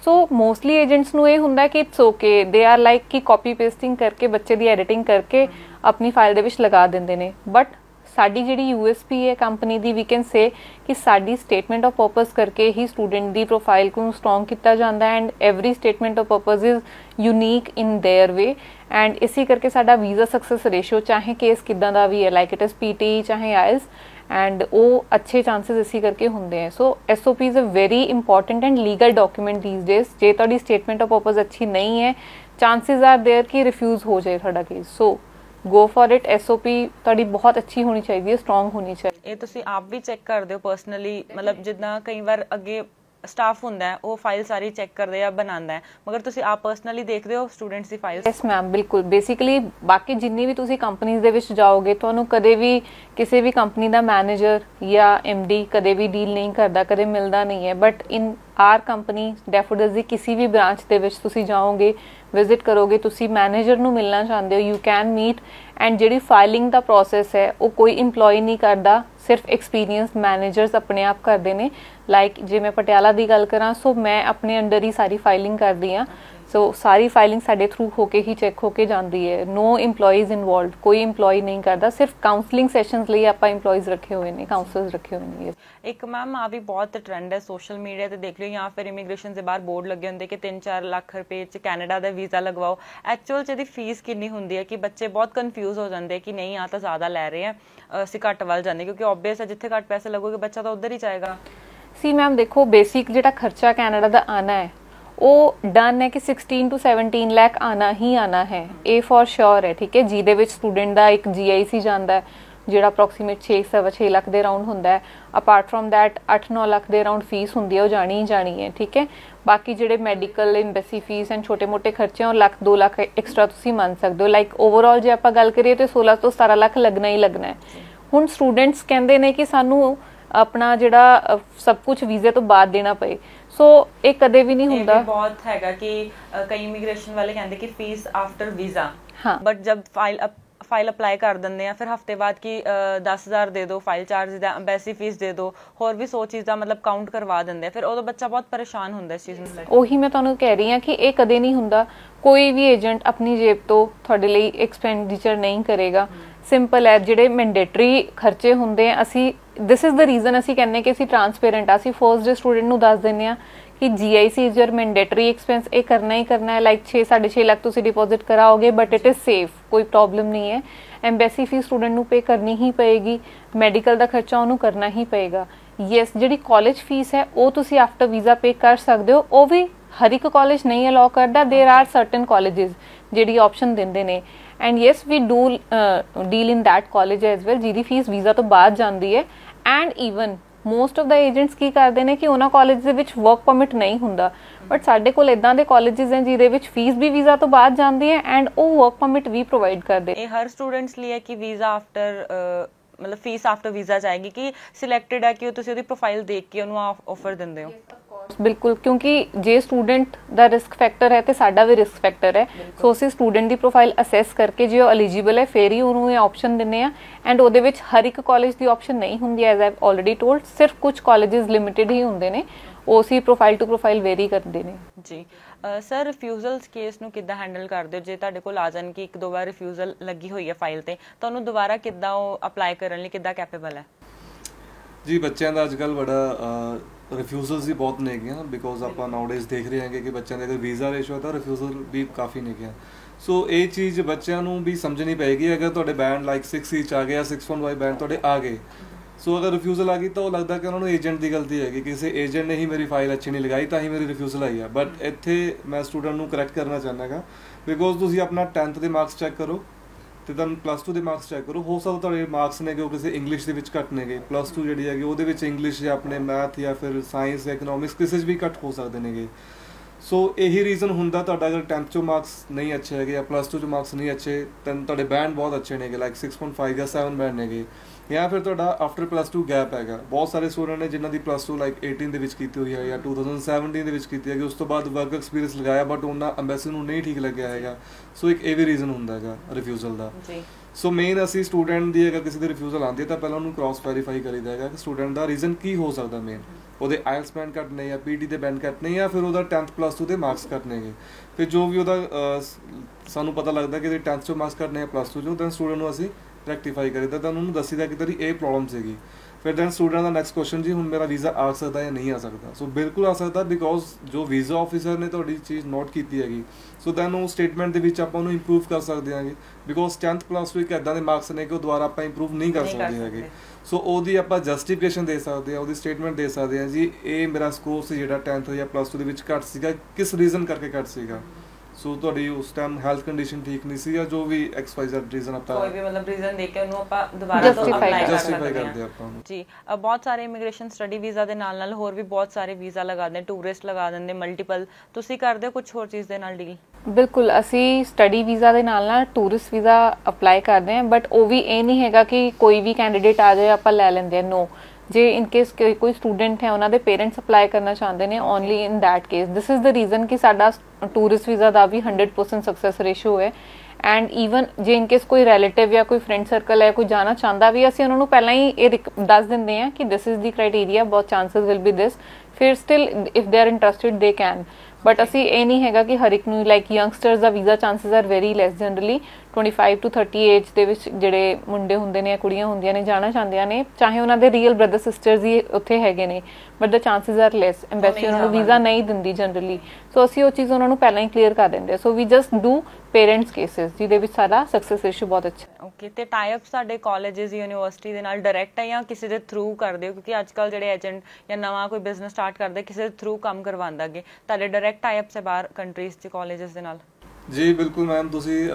ਸੋ ਮੋਸਟਲੀ ਏਜੰਟਸ ਨੂੰ ਇਹ ਹੁੰਦਾ ਕਿ it's okay they are like ਕਿ ਕਾਪੀ ਪੇਸਟਿੰਗ ਕਰਕੇ, ਬੱਚੇ ਦੀ ਐਡੀਟਿੰਗ ਕਰਕੇ ਆਪਣੀ ਫਾਈਲ ਦੇ ਵਿੱਚ ਲਗਾ ਦਿੰਦੇ ਨੇ ਬਟ ਸਾਡੀ ਜਿਹੜੀ ਯੂਐਸਪੀ ਹੈ company the we can say ਕਿ ਸਾਡੀ ਸਟੇਟਮੈਂਟ ਆਫ ਪਰਪਸ ਕਰਕੇ ਹੀ ਸਟੂਡੈਂਟ ਦੀ ਪ੍ਰੋਫਾਈਲ ਨੂੰ ਸਟਰੋਂਗ ਕੀਤਾ ਜਾਂਦਾ ਹੈ and every statement of purpose is unique in their way and ਇਸੇ ਕਰਕੇ ਸਾਡਾ ਵੀਜ਼ਾ ਸਕਸੈਸ ਰੇਸ਼ੋ ਚਾਹੇ ਕੇਸ ਕਿਦਾਂ ਦਾ ਵੀ ਹੈ ਲਾਈਕ ਇਟ ਇਜ਼ ਪੀਟੀ ਚਾਹੇ ਆਇਲਸ ਐਂਡ ਉਹ ਅੱਛੇ ਚਾਂਸਸ ਇਸੀ ਕਰਕੇ ਹੁੰਦੇ ਆ so SOP is a very important and legal document these days ਜੇ ਤੁਹਾਡੀ ਸਟੇਟਮੈਂਟ ਆਫ ਪਰਪਸ ਅੱਛੀ ਨਹੀਂ ਹੈ ਚਾਂਸਸ ਆਰ देयर ਕਿ ਰਿਫਿਊਜ਼ ਹੋ ਜਾਏ ਤੁਹਾਡਾ case so go for it SOP ਤੁਹਾਡੀ ਬਹੁਤ ਅੱਛੀ ਹੋਣੀ ਚਾਹੀਦੀ ਹੈ ਸਟਰੋਂਗ ਹੋਣੀ ਚਾਹੀਦੀ ਇਹ ਤੁਸੀਂ ਆਪ ਵੀ ਚੈੱਕ ਕਰਦੇ ਹੋ ਪਰਸਨਲੀ ਮਤਲਬ ਜਿੱਦਾਂ ਕਈ ਵਾਰ ਅੱਗੇ ਸਟਾਫ ਹੁੰਦਾ ਹੈ ਉਹ ਫਾਈਲ ਸਾਰੀ ਚੈੱਕ ਕਰਦੇ ਆ ਬਣਾਉਂਦਾ ਹੈ। ਮਗਰ ਤੁਸੀਂ ਆਪ ਪਰਸਨਲੀ ਦੇਖਦੇ ਹੋ ਸਟੂਡੈਂਟਸ ਦੀ ਫਾਈਲ ਯੈਸ ਮੈਮ ਬਿਲਕੁਲ। ਬੇਸਿਕਲੀ ਬਾਕੀ ਜਿੰਨੀ ਵੀ ਤੁਸੀਂ ਕੰਪਨੀਆਂ ਦੇ ਵਿੱਚ ਜਾਓਗੇ ਤੁਹਾਨੂੰ ਕਦੇ ਵੀ ਕਿਸੇ ਵੀ ਕੰਪਨੀ ਦਾ ਮੈਨੇਜਰ ਜਾਂ ਡੀ ਕਦੇ ਵੀ ਡੀਲ ਨਹੀਂ ਕਰਦਾ ਕਦੇ ਮਿਲਦਾ ਨਹੀਂ ਹੈ। But in our company Daffodils ਦੀ ਕਿਸੇ ਵੀ ਬ੍ਰਾਂਚ ਦੇ ਵਿੱਚ ਤੁਸੀਂ ਜਾਓਗੇ ਵਿਜ਼ਿਟ ਕਰੋਗੇ, ਤੁਸੀਂ ਮੈਨੇਜਰ ਨੂੰ ਮਿਲਣਾ ਚਾਹੁੰਦੇ ਹੋ ਯੂ ਕੈਨ ਮੀਟ ਐਂਡ ਜਿਹੜੀ ਫਾਈਲਿੰਗ ਦਾ ਪ੍ਰੋਸੈਸ ਹੈ, ਉਹ ਕੋਈ EMPLOYE ਨਹੀਂ ਕਰਦਾ, ਸਿਰਫ ਐਕਸਪੀਰੀਅੰਸ ਮੈਨੇਜਰਸ ਆਪਣੇ ਆਪ ਕਰਦੇ ਨੇ। ਲਾਈਕ ਜੇ ਮੈਂ ਪਟਿਆਲਾ ਦੀ ਗੱਲ ਕਰਾਂ ਸੋ ਮੈਂ ਆਪਣੇ ਅੰਡਰ ਹੀ ਸਾਰੀ ਫਾਈਲਿੰਗ ਕਰਦੀ ਆ ਸੋ ਸਾਰੀ ਫਾਈਲਿੰਗ ਸਾਡੇ ਥਰੂ ਹੋ ਕੇ ਹੀ ਚੈੱਕ ਹੋ ਕੇ ਜਾਂਦੀ ਹੈ। ਨੋ EMPLOYEES ਇਨਵੋਲਵਡ ਕੋਈ EMPLOYE ਨਹੀਂ ਕਰਦਾ। ਸਿਰਫ ਕਾਉਂਸਲਿੰਗ ਸੈਸ਼ਨਸ ਲਈ ਆਪਾਂ EMPLOYEES ਰੱਖੇ ਹੋਏ ਨੇ ਕਾਉਂਸਲਰਸ ਰੱਖੇ ਹੋਏ ਨੇ। ਇੱਕ ਮੈਮ ਆ ਵੀ ਬਹੁਤ ਟ੍ਰੈਂਡ ਹੈ ਸੋਸ਼ਲ ਮੀਡੀਆ ਤੇ ਦੇਖ ਲਿਓ ਜਾਂ ਫਿਰ ਇਮੀਗ੍ਰੇਸ਼ਨ ਦੇ ਬਾਹਰ ਬੋਰਡ ਲੱਗੇ ਹੁੰਦੇ ਕਿ 3-4 ਲੱਖ ਰੁਪਏ ਚ ਕੈਨੇਡਾ ਦਾ ਵੀਜ਼ਾ ਲਗਵਾਓ। ਐਕਚੁਅਲ ਚ ਇਹਦੀ ਫੀਸ ਕਿੰਨੀ ਹੁੰਦੀ ਹੈ ਕਿ ਬੱਚੇ ਬਹੁਤ ਕਨਫਿਊਜ਼ ਹੋ ਜਾਂਦੇ ਕਿ ਨਹੀਂ ਆ ਤਾਂ ਜ਼ਿਆਦਾ ਲੈ ਰਹੇ ਆ ਅਸੀਂ ਘੱਟ ਵੱਲ ਜਾਂਦੇ ਕਿਉਂਕਿ ਆਬਵੀਅਸ ਹੈ ਜਿੱਥੇ ਘੱਟ ਪੈਸੇ ਲੱਗੋਗੇ ਬੱਚਾ ਤਾਂ ਉਧਰ ਹੀ ਜਾਏਗਾ। ਸੀ ਮੈਮ ਦੇਖੋ ਬੇਸਿਕ ਜਿਹੜਾ ਖਰਚਾ ਕੈਨੇਡਾ ਦਾ ਆਣਾ ਹੈ ਉਹ ਡਨ ਹੈ ਕਿ 16 ਟੂ 17 ਲੱਖ ਆਣਾ ਹੀ ਆਣਾ ਹੈ। ਇਹ ਫॉर ਸ਼ੋਰ ਹੈ, ਠੀਕ ਹੈ? ਜਿਹਦੇ ਵਿੱਚ ਸਟੂਡੈਂਟ ਦਾ ਇੱਕ GIC ਜਾਂਦਾ ਹੈ, ਜਿਹੜਾ ਅਪਰੋਕਸੀਮੇਟ 6 ਸਵਾ 6 ਲੱਖ ਦੇ ਰਾਉਂਡ ਹੁੰਦਾ ਹੈ। ਅਪਾਰਟ ਫਰਮ ਥੈਟ 8-9 ਲੱਖ ਦੇ ਰਾਉਂਡ ਫੀਸ ਹੁੰਦੀ ਹੈ, ਉਹ ਜਾਣੀ ਹੀ ਜਾਣੀ ਹੈ, ਠੀਕ ਹੈ? ਬਾਕੀ ਜਿਹੜੇ ਮੈਡੀਕਲ ਐਮਬੈਸੀ ਫੀਸ ਐਂਡ ਛੋਟੇ-ਮੋਟੇ ਖਰਚੇ ਉਹ ਲੱਖ 2 ਲੱਖ ਐਕਸਟਰਾ ਤੁਸੀਂ ਮੰਨ ਸਕਦੇ ਹੋ। ਲਾਈਕ ਓਵਰਆਲ ਜੇ ਆਪਾਂ ਗੱਲ ਕਰੀਏ ਤੇ 16 ਤੋਂ 17 ਲੱਖ ਲੱਗਣਾ ਹੀ ਲੱਗਣਾ ਹੈ। ਹੁਣ ਸਟੂਡੈਂਟਸ ਕਹਿੰਦੇ ਨੇ ਕਿ ਸਾਨੂੰ ਆਪਣਾ ਜਿਹੜਾ ਸਭ ਕੁਝ ਵੀਜ਼ੇ ਤੋਂ ਬਾਅਦ ਦੇਣਾ ਪਏ। ਸੋ ਇਹ ਕਦੇ ਵੀ ਨਹੀਂ ਹੁੰਦਾ। ਬਹੁਤ ਹੈਗਾ ਕਿ ਕਈ ਇਮੀਗ੍ਰੇਸ਼ਨ ਵਾਲੇ ਕਹਿੰਦੇ ਕਿ ਫੀਸ ਆਫਟਰ ਵੀਜ਼ਾ ਹਾਂ। ਬਟ ਜਬ ਫਾਈਲ ਫਾਈਲ ਅਪਲਾਈ ਕਰ ਦਿੰਦੇ ਆ ਫਿਰ ਹਫ਼ਤੇ ਬਾਅਦ ਕੀ ਅ, 10000 ਦੇ ਦਿਓ ਫਾਈਲ ਚਾਰਜ ਦਾ ਐਮਬੈਸੀ ਫੀਸ ਦੇ ਦਿਓ ਹੋਰ ਵੀ ਸੌ ਚੀਜ਼ਾਂ ਮਤਲਬ ਕਾਊਂਟ ਕਰਵਾ ਦਿੰਦੇ ਆ। ਫਿਰ ਉਦੋਂ ਬੱਚਾ ਬਹੁਤ ਪਰੇਸ਼ਾਨ ਹੁੰਦਾ ਇਸ ਚੀਜ਼ ਨੂੰ ਲੈ ਕੇ। ਉਹੀ ਮੈਂ ਤੁਹਾਨੂੰ ਕਹਿ ਰਹੀ ਹਾਂ ਕਿ ਇਹ ਕਦੇ ਨਹੀਂ ਹੁੰਦਾ। ਕੋਈ ਵੀ ਏਜੰਟ ਆਪਣੀ ਜੇਬ ਤੋਂ ਤੁਹਾਡੇ ਲਈ ਐਕਸਪੈਂਡੀਚਰ ਨਹੀਂ ਕਰੇਗਾ। ਸਿੰਪਲ ਹੈ ਜਿਹੜੇ ਮੈਂਡੇਟਰੀ ਖਰਚੇ ਹੁੰਦੇ ਆ ਅਸੀਂ ਦਿਸ ਇਜ਼ ਦਾ ਰੀਜ਼ਨ ਅਸੀਂ ਕਹਿੰਦੇ ਕਿ ਅਸੀਂ ਟਰਾਂਸਪੇਰੈਂਟ ਆ ਅਸੀਂ ਫਰਸਟ ਡੇ ਸਟੂਡੈਂਟ ਨੂੰ ਦੱਸ ਦਿੰਦੇ ਆ ਕਿ GIC is your mandatory expense ਇਹ ਕਰਨਾ ਹੀ ਕਰਨਾ ਹੈ ਲਾਈਕ 6 6.5 ਲੱਖ ਤੁਸੀਂ ਡਿਪੋਜ਼ਿਟ ਕਰਾਓਗੇ ਬਟ ਇਟ ਇਜ਼ ਸੇਫ ਕੋਈ ਪ੍ਰੋਬਲਮ ਨਹੀਂ ਹੈ ਐਮਬੈਸੀ ਫੀਸ ਸਟੂਡੈਂਟ ਨੂੰ ਪੇ ਕਰਨੀ ਹੀ ਪਏਗੀ ਮੈਡੀਕਲ ਦਾ ਖਰਚਾ ਉਹਨੂੰ ਕਰਨਾ ਹੀ ਪਏਗਾ ਯੈਸ ਜਿਹੜੀ ਕਾਲਜ ਫੀਸ ਹੈ ਉਹ ਤੁਸੀਂ ਆਫਟਰ ਵੀਜ਼ਾ ਪੇ ਕਰ ਸਕਦੇ ਹੋ ਉਹ ਵੀ ਹਰ ਇੱਕ ਕਾਲਜ ਨਹੀਂ ਅਲਾਉ ਕਰਦਾ देयर ਆਰ ਸਰਟਨ ਕਾਲਜਸ ਜਿਹੜੀ ਆਪਸ਼ਨ ਦਿੰਦੇ ਨੇ And yes we do deal in that college as well ਜਿਹਦੀ ਫੀਸ ਵੀਜ਼ਾ ਤੋਂ ਬਾਅਦ ਜਾਂਦੀ ਹੈ and even most of the agents ਕੀ ਕਰਦੇ ਨੇ ਕਿ ਉਹਨਾਂ ਕਾਲਜ ਦੇ ਵਿੱਚ ਵਰਕ ਪਰਮਿਟ ਨਹੀਂ ਹੁੰਦਾ ਬਟ ਸਾਡੇ ਕੋਲ ਇਦਾਂ ਦੇ ਕਾਲਜਸ ਹਨ ਜਿਹਦੇ ਵਿੱਚ ਫੀਸ ਵੀ ਵੀਜ਼ਾ ਤੋਂ ਬਾਅਦ ਜਾਂਦੀ ਹੈ ਐਂਡ ਉਹ ਵਰਕ ਪਰਮਿਟ ਵੀ ਪ੍ਰੋਵਾਈਡ ਕਰਦੇ ਇਹ ਹਰ ਸਟੂਡੈਂਟਸ ਲਈ ਹੈ ਕਿ ਵੀਜ਼ਾ ਆਫਟਰ ਮਤਲਬ ਫੀਸ ਆਫਟਰ ਵੀਜ਼ਾ ਜਾਏਗੀ ਕਿ ਸਿਲੈਕਟਡ ਹੈ ਕਿ ਉਹ ਤੁਸੀਂ ਉਹਦੀ ਪ੍ਰੋਫਾਈਲ ਦੇਖ ਕੇ ਉਹਨੂੰ ਆਫਰ ਦਿੰਦੇ ਹੋ ਬਿਲਕੁਲ ਕਿਉਂਕਿ ਜੇ ਸਟੂਡੈਂਟ ਦਾ ਰਿਸਕ ਫੈਕਟਰ ਹੈ ਤੇ ਸਾਡਾ ਵੀ ਰਿਸਕ ਫੈਕਟਰ ਹੈ। ਸੋ ਅਸੀਂ ਸਟੂਡੈਂਟ ਦੀ ਪ੍ਰੋਫਾਈਲ ਅਸੈਸ ਕਰਕੇ ਜੇ ਉਹ ਐਲੀਜੀਬਲ ਹੈ ਫੇਰ ਹੀ ਉਹਨੂੰ ਇਹ ਆਪਸ਼ਨ ਦਿੰਨੇ ਆ ਐਂਡ ਉਹਦੇ ਵਿੱਚ ਹਰ ਇੱਕ ਕਾਲਜ ਦੀ ਆਪਸ਼ਨ ਨਹੀਂ ਹੁੰਦੀ ਐਜ਼ ਆਈ ਆਲਰੇਡੀ ਟੋਲਡ ਸਿਰਫ ਕੁਝ ਕਾਲਜਸ ਲਿਮਿਟਿਡ ਹੀ ਹੁੰਦੇ ਨੇ। ਉਹ ਸੀ ਪ੍ਰੋਫਾਈਲ ਟੂ ਪ੍ਰੋਫਾਈਲ ਵੇਰੀ ਕਰਦੇ ਨੇ। ਜੀ। ਸਰ ਰਿਫਿਊਜ਼ਲਸ ਕੇਸ ਨੂੰ ਕਿੱਦਾਂ ਹੈਂਡਲ ਕਰਦੇ ਹੋ? ਜੇ ਤੁਹਾਡੇ ਕੋਲ ਆ ਜਾਣ ਕਿ ਇੱਕ ਦੋ ਵਾਰ ਰਿਫਿਊਜ਼ਲ ਲੱਗੀ ਹੋਈ ਹੈ ਫਾਈਲ ਤੇ ਤੁਹਾਨੂੰ ਦੁਬਾਰਾ ਕਿੱਦਾਂ ਉਹ ਅਪਲਾਈ ਕਰਨ ਲਈ ਕਿੱਦਾਂ ਕੈਪੇਬਲ ਹੈ? ਜੀ ਬੱਚਿਆਂ ਦਾ ਅੱਜਕੱਲ ਬੜਾ ਰਿਫਿਊਜ਼ਲਸ ਵੀ ਬਹੁਤ ਨੇਗੀਆਂ ਬਿਕੋਜ਼ ਆਪਾਂ ਨਾਊਡੇਜ਼ ਦੇਖ ਰਹੇ ਹਾਂਗੇ ਕਿ ਬੱਚਿਆਂ ਦੇ ਅਗਰ ਵੀਜ਼ਾ ਰੇਸ਼ੋ ਹੈ ਤਾਂ ਰਿਫਿਊਜ਼ਲ ਵੀ ਕਾਫੀ ਨੇਗੀਆਂ ਸੋ ਇਹ ਚੀਜ਼ ਬੱਚਿਆਂ ਨੂੰ ਵੀ ਸਮਝਣੀ ਪਏਗੀ, ਅਗਰ ਤੁਹਾਡੇ ਬੈਂਡ ਲਾਈਕ 6 ਈਚ ਆ ਗਿਆ 615 ਬੈਂਡ ਤੁਹਾਡੇ ਆ ਗਏ। ਸੋ ਅਗਰ ਰਿਫਿਊਜ਼ਲ ਆ ਗਈ ਤਾਂ ਉਹ ਲੱਗਦਾ ਕਿ ਉਹਨਾਂ ਨੂੰ ਏਜੰਟ ਦੀ ਗਲਤੀ ਹੈਗੀ, ਕਿਸੇ ਏਜੰਟ ਨੇ ਹੀ ਮੇਰੀ ਫਾਈਲ ਅੱਛੀ ਨਹੀਂ ਲਗਾਈ, ਤਾਂ ਹੀ ਮੇਰੀ ਰਿਫਿਊਜ਼ਲ ਆਈ ਆ। ਬਟ ਇੱਥੇ ਮੈਂ ਸਟੂਡੈਂਟ ਨੂੰ ਕਰੈਕਟ ਕਰਨਾ ਚਾਹੁੰਦਾਗਾ ਬਿਕੋਜ਼ ਤੁਸੀਂ ਆਪਣਾ 10th ਦੇ ਮਾਰਕਸ ਚੈੱਕ ਕਰੋ। ਤੇ ਤੁਹਾਨੂੰ ਪਲੱਸ 2 ਦੇ ਮਾਰਕਸ ਚੈੱਕ ਕਰੋ। ਹੋ ਸਕਦਾ ਤੁਹਾਡੇ ਮਾਰਕਸ ਨੇਗੇ ਉਹ ਕਿਸੇ ਇੰਗਲਿਸ਼ ਦੇ ਵਿੱਚ ਘੱਟ ਨੇਗੇ ਪਲੱਸ 2 ਜਿਹੜੀ ਹੈਗੀ, ਉਹਦੇ ਵਿੱਚ ਇੰਗਲਿਸ਼ ਜਾਂ ਆਪਣੇ ਮੈਥ ਜਾਂ ਫਿਰ ਸਾਇੰਸ ਜਾਂ ਇਕਨੋਮਿਕਸ ਕਿਸੇ 'ਚ ਵੀ ਘੱਟ ਹੋ ਸਕਦੇ ਨੇਗੇ ਸੋ ਇਹੀ ਰੀਜ਼ਨ ਹੁੰਦਾ ਤੁਹਾਡਾ ਅਗਰ 10th ਚੋਂ ਮਾਰਕਸ ਨਹੀਂ ਅੱਛੇ ਹੈਗੇ ਜਾਂ ਪਲੱਸ 2 ਚੋਂ ਮਾਰਕਸ ਨਹੀਂ ਅੱਛੇ, ਤਾਂ ਤੁਹਾਡੇ ਬੈਂਡ ਬਹੁਤ ਅੱਛੇ ਨੇਗੇ ਲਾਈਕ 6.5 ਜਾਂ 7 ਬੈਂਡ ਨੇਗੇ ਜਾਂ ਫਿਰ ਤੁਹਾਡਾ ਆਫਟਰ ਪਲੱਸ 2 ਗੈਪ ਹੈਗਾ। ਬਹੁਤ ਸਾਰੇ ਸਟੂਡੈਂਟ ਨੇ ਜਿਨ੍ਹਾਂ ਦੀ ਪਲੱਸ 2 ਲਾਈਕ 18 ਦੇ ਵਿੱਚ ਕੀਤੀ ਹੋਈ ਹੈ ਜਾਂ 2017 ਦੇ ਵਿੱਚ ਕੀਤੀ ਹੈਗੀ। ਉਸ ਤੋਂ ਬਾਅਦ ਵਰਕ ਐਕਸਪੀਰੀਅੰਸ ਲਗਾਇਆ ਬਟ ਉਹਨਾਂ ਐਮਬੈਸੀ ਨੂੰ ਨਹੀਂ ਠੀਕ ਲੱਗਿਆ ਹੈਗਾ। ਸੋ ਇੱਕ ਇਹ ਵੀ ਰੀਜ਼ਨ ਹੁੰਦਾ ਹੈਗਾ ਰਿਫਿਊਜ਼ਲ ਦਾ। ਜੀ। ਸੋ ਮੇਨ ਅਸੀਂ ਸਟੂਡੈਂਟ ਦੀ ਅਗਰ ਕਿਸੇ ਦੀ ਰਿਫਿਊਜ਼ਲ ਆਉਂਦੀ ਹੈ ਤਾਂ ਪਹਿਲਾਂ ਉਹਨੂੰ ਕ੍ਰਾਸ ਵੈਰੀਫਾਈ ਕਰੀਦਾ ਹੈਗਾ ਕਿ ਸਟੂਡੈਂਟ ਦਾ ਰੀਜ਼ਨ ਕੀ ਹੋ ਸਕਦਾ ਮੇਨ ਉਹਦੇ ਆਇਲਸ ਬੈਂਡ ਘੱਟ ਨੇ ਜਾਂ ਪੀਟੀ ਦੇ ਬੈਂਡ ਘੱਟ ਨੇ ਜਾਂ ਫਿਰ ਉਹਦਾ 10th ਪਲੱਸ 2 ਦੇ ਮਾਰਕਸ ਨੇਗੇ ਫਿਰ ਜੋ ਵੀ ਉਹਦਾ ਸਾਨੂੰ ਪਤਾ ਲੱਗਦਾ ਕਿ ਇਹਦੇ 10th ਚੋਂ ਮਾਰਕਸ ਘੱਟ ਨੇ ਜਾਂ ਪਲੱਸ 2 ਚੋਂ ਤਾਂ ਸਟੂਡੈਂਟ ਨੂੰ ਅਸੀਂ ਰੈਕਟੀਫਾਈ ਕਰੀਦਾ ਤਾਂ ਉਹਨੂੰ ਦੱਸੀਦਾ ਕਿ ਤੇਰੀ ਇਹ ਪ੍ਰੋਬਲਮ ਸੀਗੀ। ਫਿਰ ਦੈਨ ਸਟੂਡੈਂਟ ਦਾ ਨੈਕਸਟ ਕੁਐਸਚਨ ਜੀ ਹੁਣ ਮੇਰਾ ਵੀਜ਼ਾ ਆ ਸਕਦਾ ਜਾਂ ਨਹੀਂ ਆ ਸਕਦਾ। ਸੋ ਬਿਲਕੁਲ ਆ ਸਕਦਾ ਬਿਕੋਜ਼ ਜੋ ਵੀਜ਼ਾ ਆਫੀਸਰ ਨੇ ਤੁਹਾਡੀ ਚੀਜ਼ ਨੋਟ ਕੀਤੀ ਹੈਗੀ ਸੋ ਦੈਨ ਉਹ ਸਟੇਟਮੈਂਟ ਦੇ ਵਿੱਚ ਆਪਾਂ ਉਹਨੂੰ ਇੰਪਰੂਵ ਕਰ ਸਕਦੇ ਹਾਂਗੇ। ਬਿਕੋਜ਼ 10th ਪਲੱਸ 2 ਇੱਕ ਇਦਾਂ ਦੇ ਮਾਰਕਸ ਨੇ ਕਿ ਉਹ ਦੁਬਾਰਾ ਆਪਾਂ ਇੰਪਰੂਵ ਨਹੀਂ ਕਰ ਸਕਦੇ ਹੈਗੇ। ਸੋ ਉਹਦੀ ਆਪਾਂ ਜਸਟੀਫਿਕੇਸ਼ਨ ਦੇ ਸਕਦੇ ਆ ਉਹਦੀ ਸਟੇਟਮੈਂਟ ਦੇ ਸਕਦੇ ਆ ਜੀ ਇਹ ਮੇਰਾ ਸਕੋਰ ਸੀ ਜਿਹੜਾ 10th ਜਾਂ ਪਲੱਸ 2 ਦੇ ਵਿੱਚ ਘੱਟ ਸੀਗਾ ਕਿਸ ਰੀਜ਼ਨ ਕਰਕੇ ਘੱਟ ਸੀਗਾ? ਸੋ ਤੁਹਾਡੀ ਉਸ ਟਾਈਮ ਹੈਲਥ ਕੰਡੀਸ਼ਨ ਠੀਕ ਨਹੀਂ ਸੀ ਜਾਂ ਜੋ ਵੀ ਐਕਸ ਵਾਈ ਜ਼ੈਡ ਰੀਜ਼ਨ ਆਪਾਂ ਕੋਈ ਵੀ ਮਤਲਬ ਰੀਜ਼ਨ ਦੇ ਕੇ ਉਹਨੂੰ ਆਪਾਂ ਦੁਬਾਰਾ ਤੋਂ ਅਪਲਾਈ ਕਰ ਜਸਟੀਫਾਈ ਸਕਦੇ ਕਰਦੇ ਹਾਂ ਆਪਾਂ ਉਹਨੂੰ। ਜੀ ਬਹੁਤ ਸਾਰੇ ਇਮੀਗ੍ਰੇਸ਼ਨ ਸਟੱਡੀ ਵੀਜ਼ਾ ਦੇ ਨਾਲ ਨਾਲ ਹੋਰ ਵੀ ਬਹੁਤ ਸਾਰੇ ਵੀਜ਼ਾ ਲਗਾ ਦਿੰਦੇ ਟੂਰਿਸਟ ਲਗਾ ਦਿੰਦੇ ਮਲਟੀਪਲ ਤੁਸੀਂ ਕਰਦੇ ਹੋ ਕੁਝ ਹੋਰ ਚੀਜ਼ ਦੇ ਨਾਲ ਡੀਲ ਬਿਲਕੁਲ ਅਸੀਂ ਸਟੱਡੀ ਵੀਜ਼ਾ ਦੇ ਨਾਲ ਨਾਲ ਟੂਰਿਸਟ ਵੀਜ਼ਾ ਅਪਲਾਈ ਕਰਦੇ ਹਾਂ ਬਟ ਉਹ ਵੀ ਇਹ ਨਹੀਂ ਹੈਗਾ ਕਿ ਕੋਈ ਵੀ ਕੈਂਡੀਡੇਟ ਆ ਜਾਏ ਆਪਾਂ ਲੈ ਲੈਂਦੇ ਹਾਂ ਨੋ ਜੇ ਇਨ ਕੇਸ ਕੋਈ ਸਟੂਡੈਂਟ ਹੈ, ਉਹਨਾਂ ਦੇ ਪੇਰੈਂਟਸ ਅਪਲਾਈ ਕਰਨਾ ਚਾਹੁੰਦੇ ਨੇ only in that case this is the reason ਕਿ ਸਾਡਾ ਟੂਰਿਸਟ ਵੀਜ਼ਾ ਦਾ ਵੀ 100% ਸਕਸੈਸ ਰੇਸ਼ੋ ਹੈ. ਐਂਡ ਈਵਨ ਜੇ ਇਨ ਕੇਸ ਕੋਈ ਰਿਲੇਟਿਵ ਜਾਂ ਕੋਈ ਫਰੈਂਡ ਸਰਕਲ ਹੈ, ਕੋਈ ਜਾਣਾ ਚਾਹੁੰਦਾ ਵੀ, ਅਸੀਂ ਉਹਨਾਂ ਨੂੰ ਪਹਿਲਾਂ ਹੀ ਇਹ ਦੱਸ ਦਿੰਦੇ ਹਾਂ ਕਿ ਦਿਸ ਇਜ਼ ਦੀ ਕ੍ਰਾਈਟੇਰੀਆ ਬਹੁਤ ਚਾਂਸਸ ਵਿਲ ਬੀ ਦਿਸ ਫਿਰ still if they are interested they can but ਅਸੀਂ ਇਹ ਨਹੀਂ ਹੈਗਾ ਕਿ ਹਰ ਇੱਕ ਨੂੰ like youngsters the visa chances are very less generally 25 to 30 age ਦੇ ਵਿੱਚ ਜਿਹੜੇ ਮੁੰਡੇ ਹੁੰਦੇ ਨੇ ਜਾਂ ਕੁੜੀਆਂ ਹੁੰਦੀਆਂ ਨੇ ਜਾਣਾ ਚਾਹੁੰਦੀਆਂ ਨੇ ਚਾਹੇ ਉਹਨਾਂ ਦੇ ਰੀਅਲ ਬ੍ਰਦਰ ਸਿਸਟਰਸ ਹੀ ਉੱਥੇ ਹੈਗੇ ਨੇ but the chances are less embassy ਉਹਨਾਂ ਨੂੰ ਵੀਜ਼ਾ ਨਹੀਂ ਦਿੰਦੀ ਜਨਰਲੀ ਸੋ ਅਸੀਂ ਉਹ ਚੀਜ਼ ਉਹਨਾਂ ਨੂੰ ਪਹਿਲਾਂ ਹੀ ਕਲੀਅਰ ਕਰ ਦਿੰਦੇ so we just do parents cases ਜਿਹਦੇ ਵਿੱਚ ਸਾਡਾ ਸਕਸੈਸ ਰੇਸ਼ੋ ਬਹੁਤ ਅੱਛਾ ਹੈ। ਓਕੇ ਤੇ ਟਾਈ ਅਪ ਸਾਡੇ ਕਾਲਜਸ ਯੂਨੀਵਰਸਿਟੀ ਦੇ ਨਾਲ ਡਾਇਰੈਕਟ ਹੈ ਜਾਂ ਕਿਸੇ ਦੇ ਥਰੂ ਕਰਦੇ ਹੋ? ਕਿਉਂਕਿ ਅੱਜ ਕੱਲ ਜਿਹੜੇ ਏਜੰਟ ਜਾਂ ਨਵਾਂ ਕੋਈ ਬਿਜ਼ਨਸ ਸਟਾਰਟ ਕਰਦੇ ਕਿਸੇ ਦੇ ਥਰੂ ਕੰਮ ਕਰਵਾਉਂਦਾ ਅੱਗੇ। ਤੁਹਾਡੇ ਡਾਇਰੈਕਟ ਟਾਈ ਅਪਸ ਹੈ ਬਾਹਰ ਕੰਟਰੀਜ਼ ਚ ਕਾਲਜਸ ਦੇ ਨਾਲ? ਜੀ, ਬਿਲਕੁਲ ਮੈਮ ਤੁਸੀਂ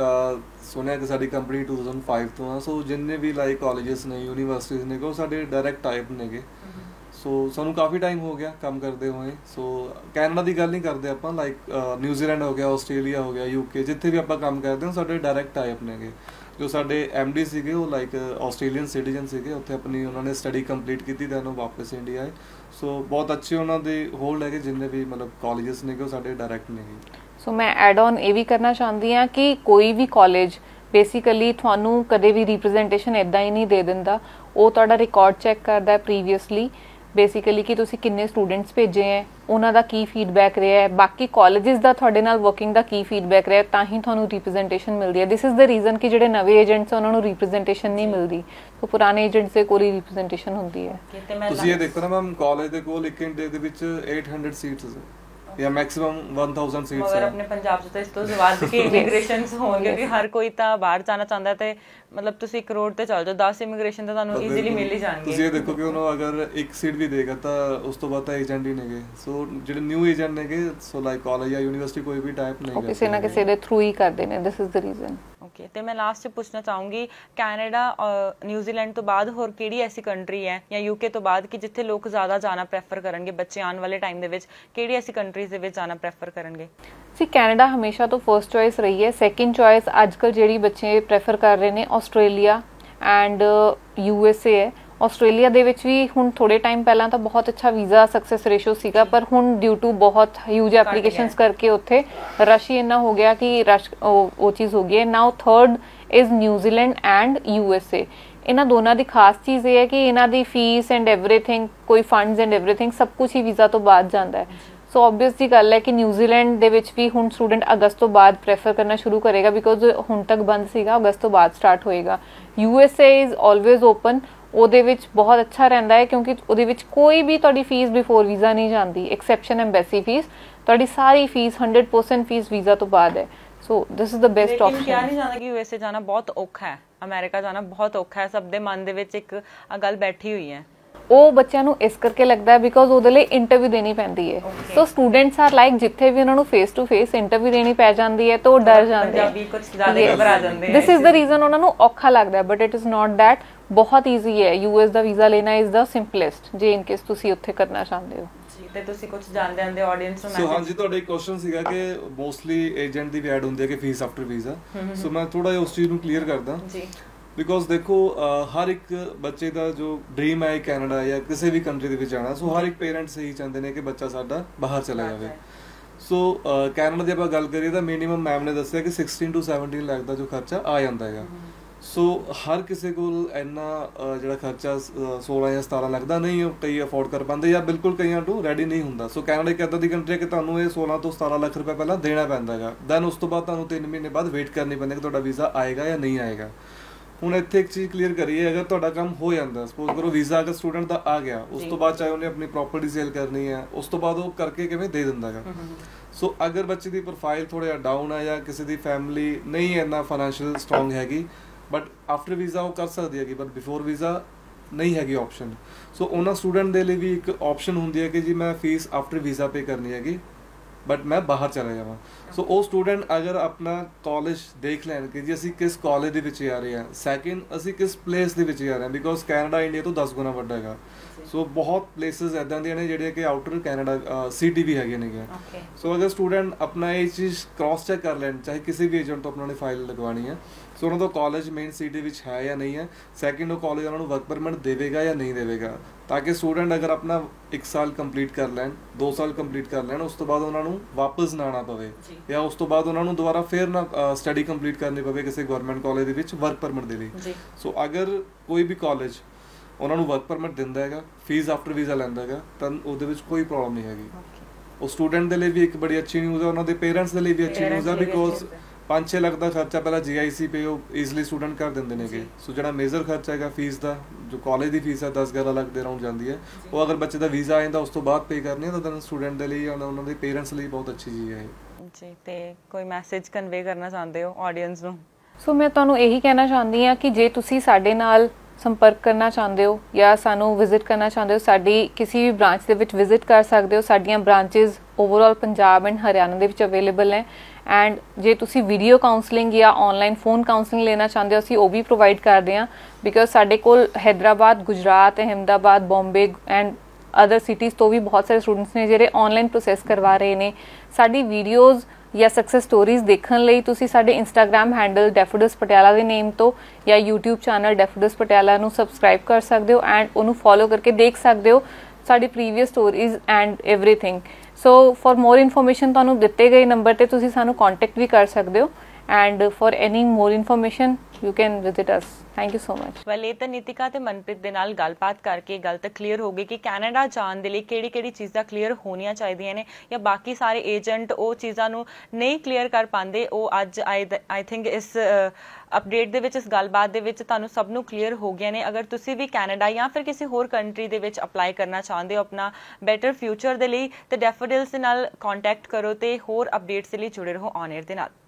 ਸੁਣਿਆ ਕਿ ਸਾਡੀ ਕੰਪਨੀ 2005 ਤੋਂ ਆ ਸੋ ਜਿੰਨੇ ਵੀ ਲਾਈਕ ਕਾਲਜਸ ਨੇ ਯੂਨੀਵਰਸਿਟੀਜ਼ ਨੇ, ਉਹ ਸਾਡੇ ਡਾਇਰੈਕਟ ਟਾਈਪ ਨੇਗੇ। ਸੋ ਸਾਨੂੰ ਕਾਫੀ ਟਾਈਮ ਹੋ ਗਿਆ ਕੰਮ ਕਰਦੇ ਹੋਏ। ਸੋ ਕੈਨੇਡਾ ਦੀ ਗੱਲ ਨਹੀਂ ਕਰਦੇ ਆਪਾਂ ਲਾਈਕ ਨਿਊਜ਼ੀਲੈਂਡ ਹੋ ਗਿਆ ਆਸਟ੍ਰੇਲੀਆ ਹੋ ਗਿਆ ਯੂਕੇ ਜਿੱਥੇ ਵੀ ਆਪਾਂ ਕੰਮ ਕਰਦੇ ਹਾਂ, ਸਾਡੇ ਡਾਇਰੈਕਟ ਟਾਈਪ ਨੇਗੇ। ਜੋ ਸਾਡੇ ਡੀ ਸੀਗੇ, ਉਹ ਲਾਈਕ ਆਸਟ੍ਰੇਲੀਅਨ ਸਿਟੀਜ਼ਨ ਸੀਗੇ, ਉੱਥੇ ਆਪਣੀ ਉਹਨਾਂ ਨੇ ਸਟੱਡੀ ਕੰਪਲੀਟ ਕੀਤੀ ਤਾਂ ਉਹ ਵਾਪਸ ਇੰਡੀਆ ਆਏ। ਸੋ ਬਹੁਤ ਅੱਛੇ ਉਹਨਾਂ ਦੇ ਹੋਲਡ ਹੈਗੇ, ਜਿੰਨੇ ਵੀ, ਮਤਲਬ ਕਾਲਜਸ ਨੇਗੇ, ਉਹ ਸਾਡੇ ਡਾਇਰੈਕਟ ਨੇਗੇ। ਸੋ ਮੈਂ ਐਡ ਔਨ ਇਹ ਵੀ ਕਰਨਾ ਚਾਹੁੰਦੀ ਹਾਂ ਕਿ ਕੋਈ ਵੀ ਕਾਲਜ ਬੇਸਿਕਲੀ ਤੁਹਾਨੂੰ ਕਦੇ ਵੀ ਰਿਪਰੈਜ਼ੈਂਟੇਸ਼ਨ ਇਦਾਂ ਹੀ ਨਹੀਂ ਦੇ ਦਿੰਦਾ। ਉਹ ਤੁਹਾਡਾ ਰਿਕਾਰਡ ਚੈੱਕ ਕਰਦਾ ਹੈ ਪ੍ਰੀਵੀਅਸਲੀ ਬੇਸਿਕਲੀ ਕਿ ਤੁਸੀਂ ਕਿੰਨੇ ਸਟੂਡੈਂਟਸ ਭੇਜੇ ਹੈ ਉਹਨਾਂ ਦਾ ਕੀ ਫੀਡਬੈਕ ਰਿਹਾ ਹੈ। ਬਾਕੀ ਕਾਲਜਸ ਦਾ ਤੁਹਾਡੇ ਨਾਲ ਵਰਕਿੰਗ ਦਾ ਕੀ ਫੀਡਬੈਕ ਰਿਹਾ ਤਾਂ ਹੀ ਤੁਹਾਨੂੰ ਰਿਪਰੈਜ਼ੈਂਟੇਸ਼ਨ ਮਿਲਦੀ ਹੈ। ਥਿਸ ਇਜ਼ ਦ ਰੀਜ਼ਨ ਕਿ ਜਿਹੜੇ ਨਵੇਂ ਏਜੰਟਸ ਉਹਨਾਂ ਨੂੰ ਰਿਪਰੈਜ਼ੈਂਟੇਸ਼ਨ ਨਹੀਂ ਮਿਲਦੀ। ਸੋ ਪੁਰਾਣੇ ਏਜੰਟਸ ਦੇ ਕੋਲ ਹੀ ਰਿਪਰੈਜ਼ੈਂਟੇਸ਼ਨ ਹੁੰਦੀ ਹੈ। ਤੁਸੀਂ ਇਹ ਦੇਖੋ ਨਾ ਮੈਮ ਕਾਲਜ ਦੇ ਕੋਲ ਇੱਕ ਇੰਡੀਆ ਦੇ ਵਿੱਚ 800 ਸੀਟਸ ਜਾਂ ਮੈਕਸਿਮਮ 1000 ਸੀਟਸ ਮਗਰ ਹੈ। ਆਪਣੇ ਪੰਜਾਬ 'ਚ ਤਾਂ ਇਸ ਤੋਂ ਵੱਧ ਕੇ ਇਮੀਗ੍ਰੇਸ਼ਨਸ ਹੋਣਗੇ ਕਿ ਹਰ ਕੋਈ ਤਾਂ ਬਾਹਰ ਜਾਣਾ ਚਾਹੁੰਦਾ ਤੇ ਮਤਲਬ ਤੁਸੀਂ ਇੱਕ ਰੋਡ ਤੇ ਚੱਲ ਜਾਓ 10 ਇਮੀਗ੍ਰੇਸ਼ਨ ਤਾਂ ਤੁਹਾਨੂੰ ਈਜ਼ੀਲੀ ਮਿਲ ਹੀ ਜਾਣਗੇ। ਤੁਸੀਂ ਇਹ ਦੇਖੋ ਕਿ ਉਹਨੂੰ ਅਗਰ ਇੱਕ ਸੀਟ ਵੀ ਦੇਗਾ ਤਾਂ ਉਸ ਤੋਂ ਬਾਅਦ ਤਾਂ ਏਜੰਟ ਹੀ ਨੇਗੇ। ਸੋ ਜਿਹੜੇ ਨਿਊ ਏਜੰਟ ਨੇਗੇ ਸੋ ਲਾਈਕ ਕਾਲਜ ਜਾਂ ਯੂਨੀਵਰਸਿਟੀ ਕੋਈ ਵੀ ਟਾਈਪ ਨਹੀਂ ਕਰਦੇ ਕਿਸੇ ਨਾ ਕਿਸੇ ਦੇ ਥਰੂ ਹੀ ਕਰਦੇ ਨੇ this is the reason okay ਤੇ ਮੈਂ ਲਾਸਟ 'ਚ ਪੁੱਛਣਾ ਚਾਹੂੰਗੀ, ਕੈਨੇਡਾ ਨਿਊਜ਼ੀਲੈਂਡ ਤੋਂ ਬਾਅਦ ਹੋਰ ਕਿਹੜੀ ਐਸੀ ਕੰਟਰੀ ਹੈ ਜਾਂ ਯੂਕੇ ਤੋਂ ਬਾਅਦ ਕਿ ਜਿੱਥੇ ਲੋਕ ਜ਼ਿਆਦਾ ਜਾਣਾ ਪ੍ਰੈਫਰ ਕਰਨਗੇ, ਬੱਚੇ ਆਉਣ ਵਾਲੇ ਟਾਈਮ ਦੇ ਵਿੱਚ, ਕਿਹੜੀ ਐਸੀ ਕੰਟਰੀਜ਼ ਦੇ ਵਿੱਚ ਜਾਣਾ ਪ੍ਰੈਫਰ ਕਰਨਗੇ? ਸੀ ਕੈਨੇਡਾ ਹਮੇਸ਼ਾ ਤੋਂ ਫਰਸਟ ਚੋਇਸ ਰਹੀ ਹੈ। ਸੈਕਿੰਡ ਚੋਇਸ ਅੱਜਕੱਲ ਜਿਹੜੀ ਬੱਚੇ ਪ੍ਰੈਫਰ ਕਰ ਰਹੇ ਨੇ Australia and U S A ਹੈ। ਆਸਟ੍ਰੇਲੀਆ ਦੇ ਵਿੱਚ ਵੀ ਹੁਣ ਥੋੜੇ ਟਾਈਮ ਪਹਿਲਾਂ ਤਾਂ ਬਹੁਤ ਅੱਛਾ ਵੀਜ਼ਾ ਸਕਸੈਸ ਰੇਸ਼ੋ ਸੀਗਾ ਪਰ ਹੁਣ ਡਿਊ ਟੂ ਬਹੁਤ ਹਿਊਜ ਐਪਲੀਕੇਸ਼ਨਸ ਕਰਕੇ ਉੱਥੇ ਰਸ਼ ਹੀ ਇੰਨਾ ਹੋ ਗਿਆ ਕਿ ਰਸ਼ ਉਹ ਉਹ ਚੀਜ਼ ਹੋ ਗਈ ਹੈ now third is New Zealand and U S A ਇਹਨਾਂ ਦੋਨਾਂ ਦੀ ਖਾਸ ਚੀਜ਼ ਇਹ ਹੈ ਕਿ ਇਹਨਾਂ ਦੀ ਫੀਸ ਐਂਡ एवरीथिंग ਕੋਈ ਫੰਡਸ ਐਂਡ एवरीथिंग ਸਭ ਕੁਝ ਹੀ ਵੀਜ਼ਾ ਤੋਂ ਬਾਅਦ ਜਾਂਦਾ ਹੈ ਸੋ ਆਬਵੀਅਸ ਦੀ ਗੱਲ ਹੈ ਕਿ ਨਿਊਜ਼ੀਲੈਂਡ ਦੇ ਵਿੱਚ ਵੀ ਹੁਣ ਸਟੂਡੈਂਟ ਅਗਸਤ ਤੋਂ ਬਾਅਦ ਪ੍ਰੈਫਰ ਕਰਨਾ ਸ਼ੁਰੂ ਕਰੇਗਾ ਬਿਕੋਜ਼ ਹੁਣ ਤੱਕ ਬੰਦ ਸੀਗਾ ਅਗਸਤ ਤੋਂ ਬਾਅਦ ਸਟਾਰਟ ਹੋਏਗਾ U S A is always open ਉਹਦੇ ਵਿੱਚ ਬਹੁਤ ਅੱਛਾ ਰਹਿੰਦਾ ਹੈ ਕਿਉਂਕਿ ਉਹਦੇ ਵਿੱਚ ਕੋਈ ਵੀ ਤੁਹਾਡੀ ਫੀਸ ਬਿਫੋਰ ਵੀਜ਼ਾ ਨਹੀਂ ਜਾਂਦੀ। ਐਕਸੈਪਸ਼ਨ ਐਮਬੈਸੀ ਫੀਸ ਤੁਹਾਡੀ ਸਾਰੀ ਫੀਸ 100% ਫੀਸ ਵੀਜ਼ਾ ਤੋਂ ਬਾਅਦ ਹੈ। So this is the best ਲੇਕਿਨ ਕਿਹਾ ਆਪਸ਼ਨ ਨਹੀਂ ਜਾਂਦਾ ਕਿ ਯੂਐਸਏ ਜਾਣਾ ਬਹੁਤ ਔਖਾ ਹੈ। ਅਮਰੀਕਾ ਜਾਣਾ ਬਹੁਤ ਔਖਾ ਹੈ। ਸਭ ਦੇ ਮਨ ਦੇ ਵਿੱਚ ਇੱਕ ਗੱਲ ਬੈਠੀ ਹੋਈ ਹੈ। ਉਹ ਬੱਚਿਆਂ ਨੂੰ ਇਸ ਕਰਕੇ ਲੱਗਦਾ ਹੈ ਬਿਕੋਜ਼ ਉਹਦੇ ਲਈ ਇੰਟਰਵਿਊ ਦੇਣੀ ਪੈਂਦੀ ਹੈ. ਸੋ ਸਟੂਡੈਂਟਸ ਆਰ ਲਾਈਕ ਜਿੱਥੇ ਵੀ ਉਹਨਾਂ ਨੂੰ ਫੇਸ ਟੂ ਫੇਸ ਇੰਟਰਵਿਊ ਦੇਣੀ ਪੈ ਜਾਂਦੀ ਹੈ ਤਾਂ ਉਹ ਡਰ ਜਾਂਦੇ ਪੰਜਾਬੀ ਕੁਝ ਜ਼ਿਆਦਾ ਘਬਰਾ ਜਾਂਦੇ ਦਿਸ ਇਜ਼ ਦ ਰੀਜ਼ਨ ਉਹਨਾਂ ਨੂੰ ਔਖਾ ਲੱਗਦਾ ਹੈ but it is not that ਬਹੁਤ ਈਜ਼ੀ ਹੈ ਯੂਐਸ ਦਾ ਵੀਜ਼ਾ ਲੈਣਾ ਇਜ਼ ਦਾ ਸਿੰਪਲੈਸਟ ਜੇ ਇਨ ਕੇਸ ਤੁਸੀਂ ਉੱਥੇ ਕਰਨਾ ਚਾਹੁੰਦੇ ਹੋ। ਜੀ ਤੇ ਤੁਸੀਂ ਕੁਝ ਜਾਣਦੇ ਆਂਦੇ ਆਡੀਅנס ਨੂੰ ਸੋ ਮੈਸੇਜ ਹਾਂਜੀ ਤੁਹਾਡਾ ਇੱਕ ਕੁਐਸਚਨ ਸੀਗਾ ਕਿ ਮੋਸਟਲੀ ਏਜੰਟ ਦੀ ਵੀ ਐਡ ਹੁੰਦੀ ਹੈ ਕਿ ਫੀਸ ਆਫਟਰ ਵੀਜ਼ਾ ਸੋ ਮੈਂ ਥੋੜਾ ਜਿਹਾ ਉਸ ਚੀਜ਼ ਨੂੰ ਕਲੀਅਰ ਕਰਦਾ। ਜੀ। ਬਿਕੋਜ਼ ਦੇਖੋ ਹਰ ਇੱਕ ਬੱਚੇ ਦਾ ਜੋ ਡ੍ਰੀਮ ਹੈ ਕੈਨੇਡਾ ਜਾਂ ਕਿਸੇ ਵੀ ਕੰਟਰੀ ਦੇ ਵਿੱਚ ਜਾਣਾ ਸੋ ਹਰ ਇੱਕ ਪੇਰੈਂਟਸ ਇਹੀ ਚਾਹੁੰਦੇ ਨੇ ਕਿ ਬੱਚਾ ਸਾਡਾ ਬਾਹਰ ਚਲਾ ਜਾਵੇ। ਸੋ ਕੈਨੇਡਾ ਦੀ ਆਪਾਂ ਗੱਲ ਕਰੀਏ ਤਾਂ ਮਿਨੀਮਮ ਮੈਮ ਨੇ ਦੱਸਿਆ ਕਿ 16 ਤੋਂ 17 ਲੱਖ ਦਾ ਜੋ ਖਰਚਾ ਆ ਜਾਂਦਾ ਹੈਗਾ। ਸੋ ਹਰ ਕਿਸੇ ਕੋਲ ਇੰਨਾ ਜਿਹੜਾ ਖਰਚਾ ਅਹ, 16 ਜਾਂ 17 ਲੱਖ ਦਾ ਨਹੀਂ ਉਹ ਕਈ ਅਫੋਰਡ ਕਰ ਪਾਉਂਦੇ ਜਾਂ ਬਿਲਕੁਲ ਕਈਆਂ ਤੋਂ ਰੈਡੀ ਨਹੀਂ ਹੁੰਦਾ। ਸੋ ਕੈਨੇਡਾ ਇੱਕ ਏਦਾਂ ਦੀ ਕੰਟਰੀ ਹੈ ਕਿ ਤੁਹਾਨੂੰ ਇਹ 16 ਤੋਂ 17 ਲੱਖ ਰੁਪਏ ਪਹਿਲਾਂ ਦੇਣਾ ਪੈਂਦਾ ਹੈਗਾ। ਦੈਨ ਉਸ ਤੋਂ ਬਾਅਦ ਤੁਹਾਨੂੰ 3 ਮਹੀਨੇ ਬਾਅਦ ਵੇਟ ਕਰਨੀ ਪੈਂਦੀ ਹੈ ਕਿ ਤੁਹਾਡਾ ਵੀਜ਼ਾ ਆਏਗਾ ਜਾਂ ਨਹੀਂ ਆਏਗਾ। ਹੁਣ ਇੱਥੇ ਇੱਕ ਚੀਜ਼ ਕਲੀਅਰ ਕਰੀਏ ਅਗਰ ਤੁਹਾਡਾ ਕੰਮ ਹੋ ਜਾਂਦਾ ਸਪੋਜ਼ ਕਰੋ ਵੀਜ਼ਾ ਅਗਰ ਸਟੂਡੈਂਟ ਦਾ ਆ ਗਿਆ ਉਸ ਤੋਂ ਬਾਅਦ ਚਾਹੇ ਉਹਨੇ ਆਪਣੀ ਪ੍ਰਾਪਰਟੀ ਸੇਲ ਕਰਨੀ ਹੈ ਉਸ ਤੋਂ ਬਾਅਦ ਉਹ ਕਰਕੇ ਕਿਵੇਂ ਦੇ ਦਿੰਦਾਗਾ ਸੋ ਅਗਰ ਬੱਚੇ ਦੀ ਪ੍ਰੋਫਾਈਲ ਥੋੜਾ ਜਿਹਾ ਡਾਊਨ ਹੈ ਜਾਂ ਕਿਸੇ ਦੀ ਫੈਮਿਲੀ ਨਹੀਂ ਇੰਨਾ ਫਾਈਨੈਂਸ਼ੀਅਲ ਸਟਰੋਂਗ ਹੈਗੀ ਬਟ ਆਫਟਰ ਵੀਜ਼ਾ ਉਹ ਕਰ ਸਕਦੀ ਹੈਗੀ ਬਟ ਬਿਫੋਰ ਵੀਜ਼ਾ ਨਹੀਂ ਹੈਗੀ ਆਪਸ਼ਨ ਸੋ ਉਹਨਾਂ ਸਟੂਡੈਂਟ ਦੇ ਲਈ ਵੀ ਇੱਕ ਆਪਸ਼ਨ ਹੁੰਦੀ ਹੈ ਕਿ ਜੀ ਮੈਂ ਫੀਸ ਆਫਟਰ ਵੀਜ਼ਾ ਪੇ ਕਰਨੀ ਹੈਗੀ ਬਟ ਮੈਂ ਬਾਹਰ ਚਲਾ ਜਾਵਾਂ। ਸੋ ਉਹ ਸਟੂਡੈਂਟ ਅਗਰ ਆਪਣਾ ਕਾਲਜ ਦੇਖ ਲੈਣ ਕਿ ਜੀ ਅਸੀਂ ਕਿਸ ਕਾਲਜ ਦੇ ਵਿੱਚ ਜਾ ਰਹੇ ਹਾਂ ਸੈਕਿੰਡ ਅਸੀਂ ਕਿਸ ਪਲੇਸ ਦੇ ਵਿੱਚ ਜਾ ਰਹੇ ਹਾਂ ਬਿਕੋਜ਼ ਕੈਨੇਡਾ ਇੰਡੀਆ ਤੋਂ 10 ਗੁਣਾ ਵੱਡਾ ਹੈਗਾ। ਸੋ ਬਹੁਤ ਪਲੇਸਸ ਐਦਾਂ ਦੀਆਂ ਨੇ ਜਿਹੜੀਆਂ ਕਿ ਆਊਟਰ ਕੈਨੇਡਾ ਸਿਟੀ ਵੀ ਹੈਗੇ ਨੇਗੇ ਓਕੇ ਸੋ ਅਗਰ ਸਟੂਡੈਂਟ ਆਪਣਾ ਇਹ ਚੀਜ਼ ਕ੍ਰਾਸ ਚੈੱਕ ਕਰ ਲੈਣ ਚਾਹੇ ਕਿਸੇ ਵੀ ਏਜੰਟ ਤੋਂ ਆਪਣਾ ਨੇ ਫਾਈਲ ਲਗਵਾਣੀ ਹੈ ਸੋ ਉਹਨਾਂ ਦਾ ਕਾਲਜ ਮੇਨ ਸਿਟੀ ਵਿੱਚ ਹੈ ਜਾਂ ਨਹੀਂ ਹੈ ਸੈਕਿੰਡ ਉਹ ਕਾਲਜ ਉਹਨਾਂ ਨੂੰ ਵਰਕ ਪਰਮਿਟ ਦੇਵੇਗਾ ਜਾਂ ਨਹੀਂ ਦੇਵੇਗਾ ਤਾਂ ਕਿ ਸਟੂਡੈਂਟ ਅਗਰ ਆਪਣਾ 1 ਸਾਲ ਕੰਪਲੀਟ ਕਰ ਲੈਣ 2 ਸਾਲ ਕੰਪਲੀਟ ਕਰ ਲੈਣ ਉਸ ਤੋਂ ਬਾਅਦ ਉਹਨਾਂ ਨੂੰ ਵਾਪਸ ਨਾ ਆਉਣਾ ਪਵੇ ਜੀ। ਉਸ ਤੋਂ ਬਾਅਦ ਉਹਨਾਂ ਨੂੰ ਦੁਬਾਰਾ ਫੇਰ ਨਾ ਸਟੱਡੀ ਕੰਪਲੀਟ ਕਰਨੀ ਪਵੇ ਕਿਸੇ ਗਵਰਨਮੈਂਟ ਕਾਲਜ ਦੇ ਵਿੱਚ ਵਰਕ ਪਰਮਿਟ ਦੇ ਲਈ ਸੋ ਅਗਰ ਕੋਈ ਵੀ ਕਾਲਜ ਉਹਨਾਂ ਨੂੰ ਵਰਕ ਪਰਮਿਟ ਦਿੰਦਾ ਹੈਗਾ ਫੀਸ ਆਫਟਰ ਵੀਜ਼ਾ ਲੈਂਦਾ ਹੈਗਾ ਤਾਂ ਉਹਦੇ ਵਿੱਚ ਕੋਈ ਪ੍ਰੋਬਲਮ ਨਹੀਂ ਹੈਗੀ ਉਹ ਸਟੂਡੈਂਟ ਦੇ ਲਈ ਵੀ ਇੱਕ ਬੜੀ ਅੱਛੀ ਨਿਊਜ਼ ਹੈ ਉਹਨਾਂ ਦੇ ਪੇਰੈਂਟਸ ਦੇ ਲਈ ਵੀ ਅੱਛੀ ਨਿਊਜ਼ ਹੈ ਬਿਕੋਜ਼। 5-6 ਲੱਖ ਦਾ ਖਰਚਾ ਪਹਿਲਾਂ GIC ਪੇ ਉਹ ਈਜ਼ੀਲੀ ਸਟੂਡੈਂਟ ਕਰ ਦਿੰਦੇ ਨੇਗੇ ਸੋ ਜਿਹੜਾ ਮੇਜਰ ਖਰਚਾ ਹੈਗਾ ਫੀਸ ਦਾ ਜੋ ਕਾਲਜ ਦੀ ਫੀਸ ਹੈ 10-11 ਲੱਖ ਦੇ ਅਰਾਊਂਡ ਜਾਂਦੀ ਹੈ। ਉਹ ਅਗਰ ਬੱਚੇ ਦਾ ਵੀਜ਼ਾ ਆ ਜਾਂਦਾ ਉਸ ਤੋਂ ਬਾਅਦ ਪੇ ਕਰਨੀ ਹੈ ਤਾਂ ਸਟੂਡੈਂਟ ਦੇ ਲਈ ਜਾਂ ਉਹਨਾਂ ਦੇ ਪੇਰੈਂਟਸ ਲਈ ਬਹੁਤ ਅੱਛੀ ਚੀਜ਼ ਹੈ ਇਹ। ਜੀ ਤੇ ਕੋਈ ਮੈਸੇਜ ਕਨਵੇ ਕਰਨਾ ਚਾਹੁੰਦੇ ਹੋ ਆਡੀਅנס ਨੂੰ? ਸੋ ਮੈਂ ਤੁਹਾਨੂੰ ਇਹੀ ਕਹਿਣਾ ਚਾਹੁੰਦੀ ਹਾਂ ਕਿ ਜੇ ਤੁਸੀਂ ਸਾਡੇ ਨਾਲ ਸੰਪਰਕ ਕਰਨਾ ਚਾਹੁੰਦੇ ਹੋ ਜਾਂ ਸਾਨੂੰ ਵਿਜ਼ਿਟ ਕਰਨਾ ਚਾਹੁੰਦੇ ਹੋ ਸਾਡੀ ਕਿਸੇ ਵੀ ਬ੍ਰਾਂਚ ਦੇ ਵਿੱਚ ਵਿਜ਼ਿਟ ਕਰ ਸਕਦੇ ਹੋ ਸਾਡੀਆਂ branches overall Punjab and Haryana ਦੇ ਵਿੱਚ ਅਵੇਲੇਬਲ ਨੇ ਐਂਡ ਜੇ ਤੁਸੀਂ ਵੀਡੀਓ ਕਾਉਂਸਲਿੰਗ ਜਾਂ ਆਨਲਾਈਨ ਫੋਨ ਕਾਉਂਸਲਿੰਗ ਲੈਣਾ ਚਾਹੁੰਦੇ ਹੋ, ਅਸੀਂ ਉਹ ਵੀ ਪ੍ਰੋਵਾਈਡ ਕਰਦੇ ਹਾਂ। ਬਿਕੋਜ਼ ਸਾਡੇ ਕੋਲ Hyderabad Gujarat, Ahmedabad Bombay and other cities ਤੋਂ ਵੀ ਬਹੁਤ ਸਾਰੇ ਸਟੂਡੈਂਟਸ ਨੇ ਜਿਹੜੇ ਆਨਲਾਈਨ ਪ੍ਰੋਸੈਸ ਕਰਵਾ ਰਹੇ ਨੇ। ਸਾਡੀ ਵੀਡੀਓਜ਼ ਜਾਂ ਸਕਸੈਸ ਸਟੋਰੀਜ਼ ਦੇਖਣ ਲਈ ਤੁਸੀਂ ਸਾਡੇ ਇੰਸਟਾਗ੍ਰam ਹੈਂਡਲ ਡੈਫੋਡਸ ਪਟਿਆਲਾ ਦੇ ਨੇਮ ਤੋਂ ਜਾਂ YouTube ਚੈਨਲ ਡੈਫੋਡਸ ਪਟਿਆਲਾ ਨੂੰ ਸਬਸਕ੍ਰਾਈਬ ਕਰ ਸਕਦੇ ਹੋ ਐਂਡ ਉਹਨੂੰ ਫੋਲੋ ਕਰਕੇ ਦੇਖ ਸਕਦੇ ਹੋ। ਸਾਡੀ previous stories and everything so for more information ਤੁਹਾਨੂੰ ਦਿੱਤੇ ਗਏ ਨੰਬਰ ਤੇ ਤੁਸੀਂ ਸਾਨੂੰ ਕੰਟੈਕਟ ਵੀ ਕਰ ਸਕਦੇ ਹੋ। And for any more information you can visit us thank you so much well Nitika ਤੇ ਮਨਪ੍ਰੀਤ ਦੇ ਨਾਲ ਗੱਲਬਾਤ ਕਰਕੇ ਗੱਲ ਤਾਂ ਕਲੀਅਰ ਹੋ ਗਈ ਕਿ ਕੈਨੇਡਾ ਜਾਣ ਦੇ ਲਈ ਕਿਹੜੀ-ਕਿਹੜੀ ਚੀਜ਼ਾਂ ਕਲੀਅਰ ਹੋਣੀਆਂ ਚਾਹੀਦੀਆਂ ਨੇ ਜਾਂ ਬਾਕੀ ਸਾਰੇ ਏਜੰਟ ਉਹ ਚੀਜ਼ਾਂ ਨੂੰ ਨਹੀਂ ਕਲੀਅਰ ਕਰ ਪਾਉਂਦੇ, ਉਹ ਅੱਜ ਆਈ ਥਿੰਕ ਇਸ ਅਪਡੇਟ ਦੇ ਵਿੱਚ, ਇਸ ਗੱਲਬਾਤ ਦੇ ਵਿੱਚ ਤੁਹਾਨੂੰ ਸਭ ਨੂੰ ਕਲੀਅਰ ਹੋ ਗਿਆ ਨੇ। ਅਗਰ ਤੁਸੀਂ ਵੀ ਕੈਨੇਡਾ ਜਾਂ ਫਿਰ ਕਿਸੇ ਹੋਰ ਕੰਟਰੀ ਦੇ ਵਿੱਚ ਅਪਲਾਈ ਕਰਨਾ ਚਾਹੁੰਦੇ ਹੋ ਆਪਣਾ ਬੈਟਰ ਫਿਊਚਰ ਦੇ ਲਈ, ਤੇ ਡੈਫੋਡਿਲਸ ਦੇ ਨਾਲ ਕੰਟੈਕਟ ਕਰੋ ਤੇ ਹੋਰ ਅਪਡੇਟਸ ਲਈ ਜੁੜੇ ਰਹੋ ਔਨ 에ਅਰ ਦੇ ਨਾਲ।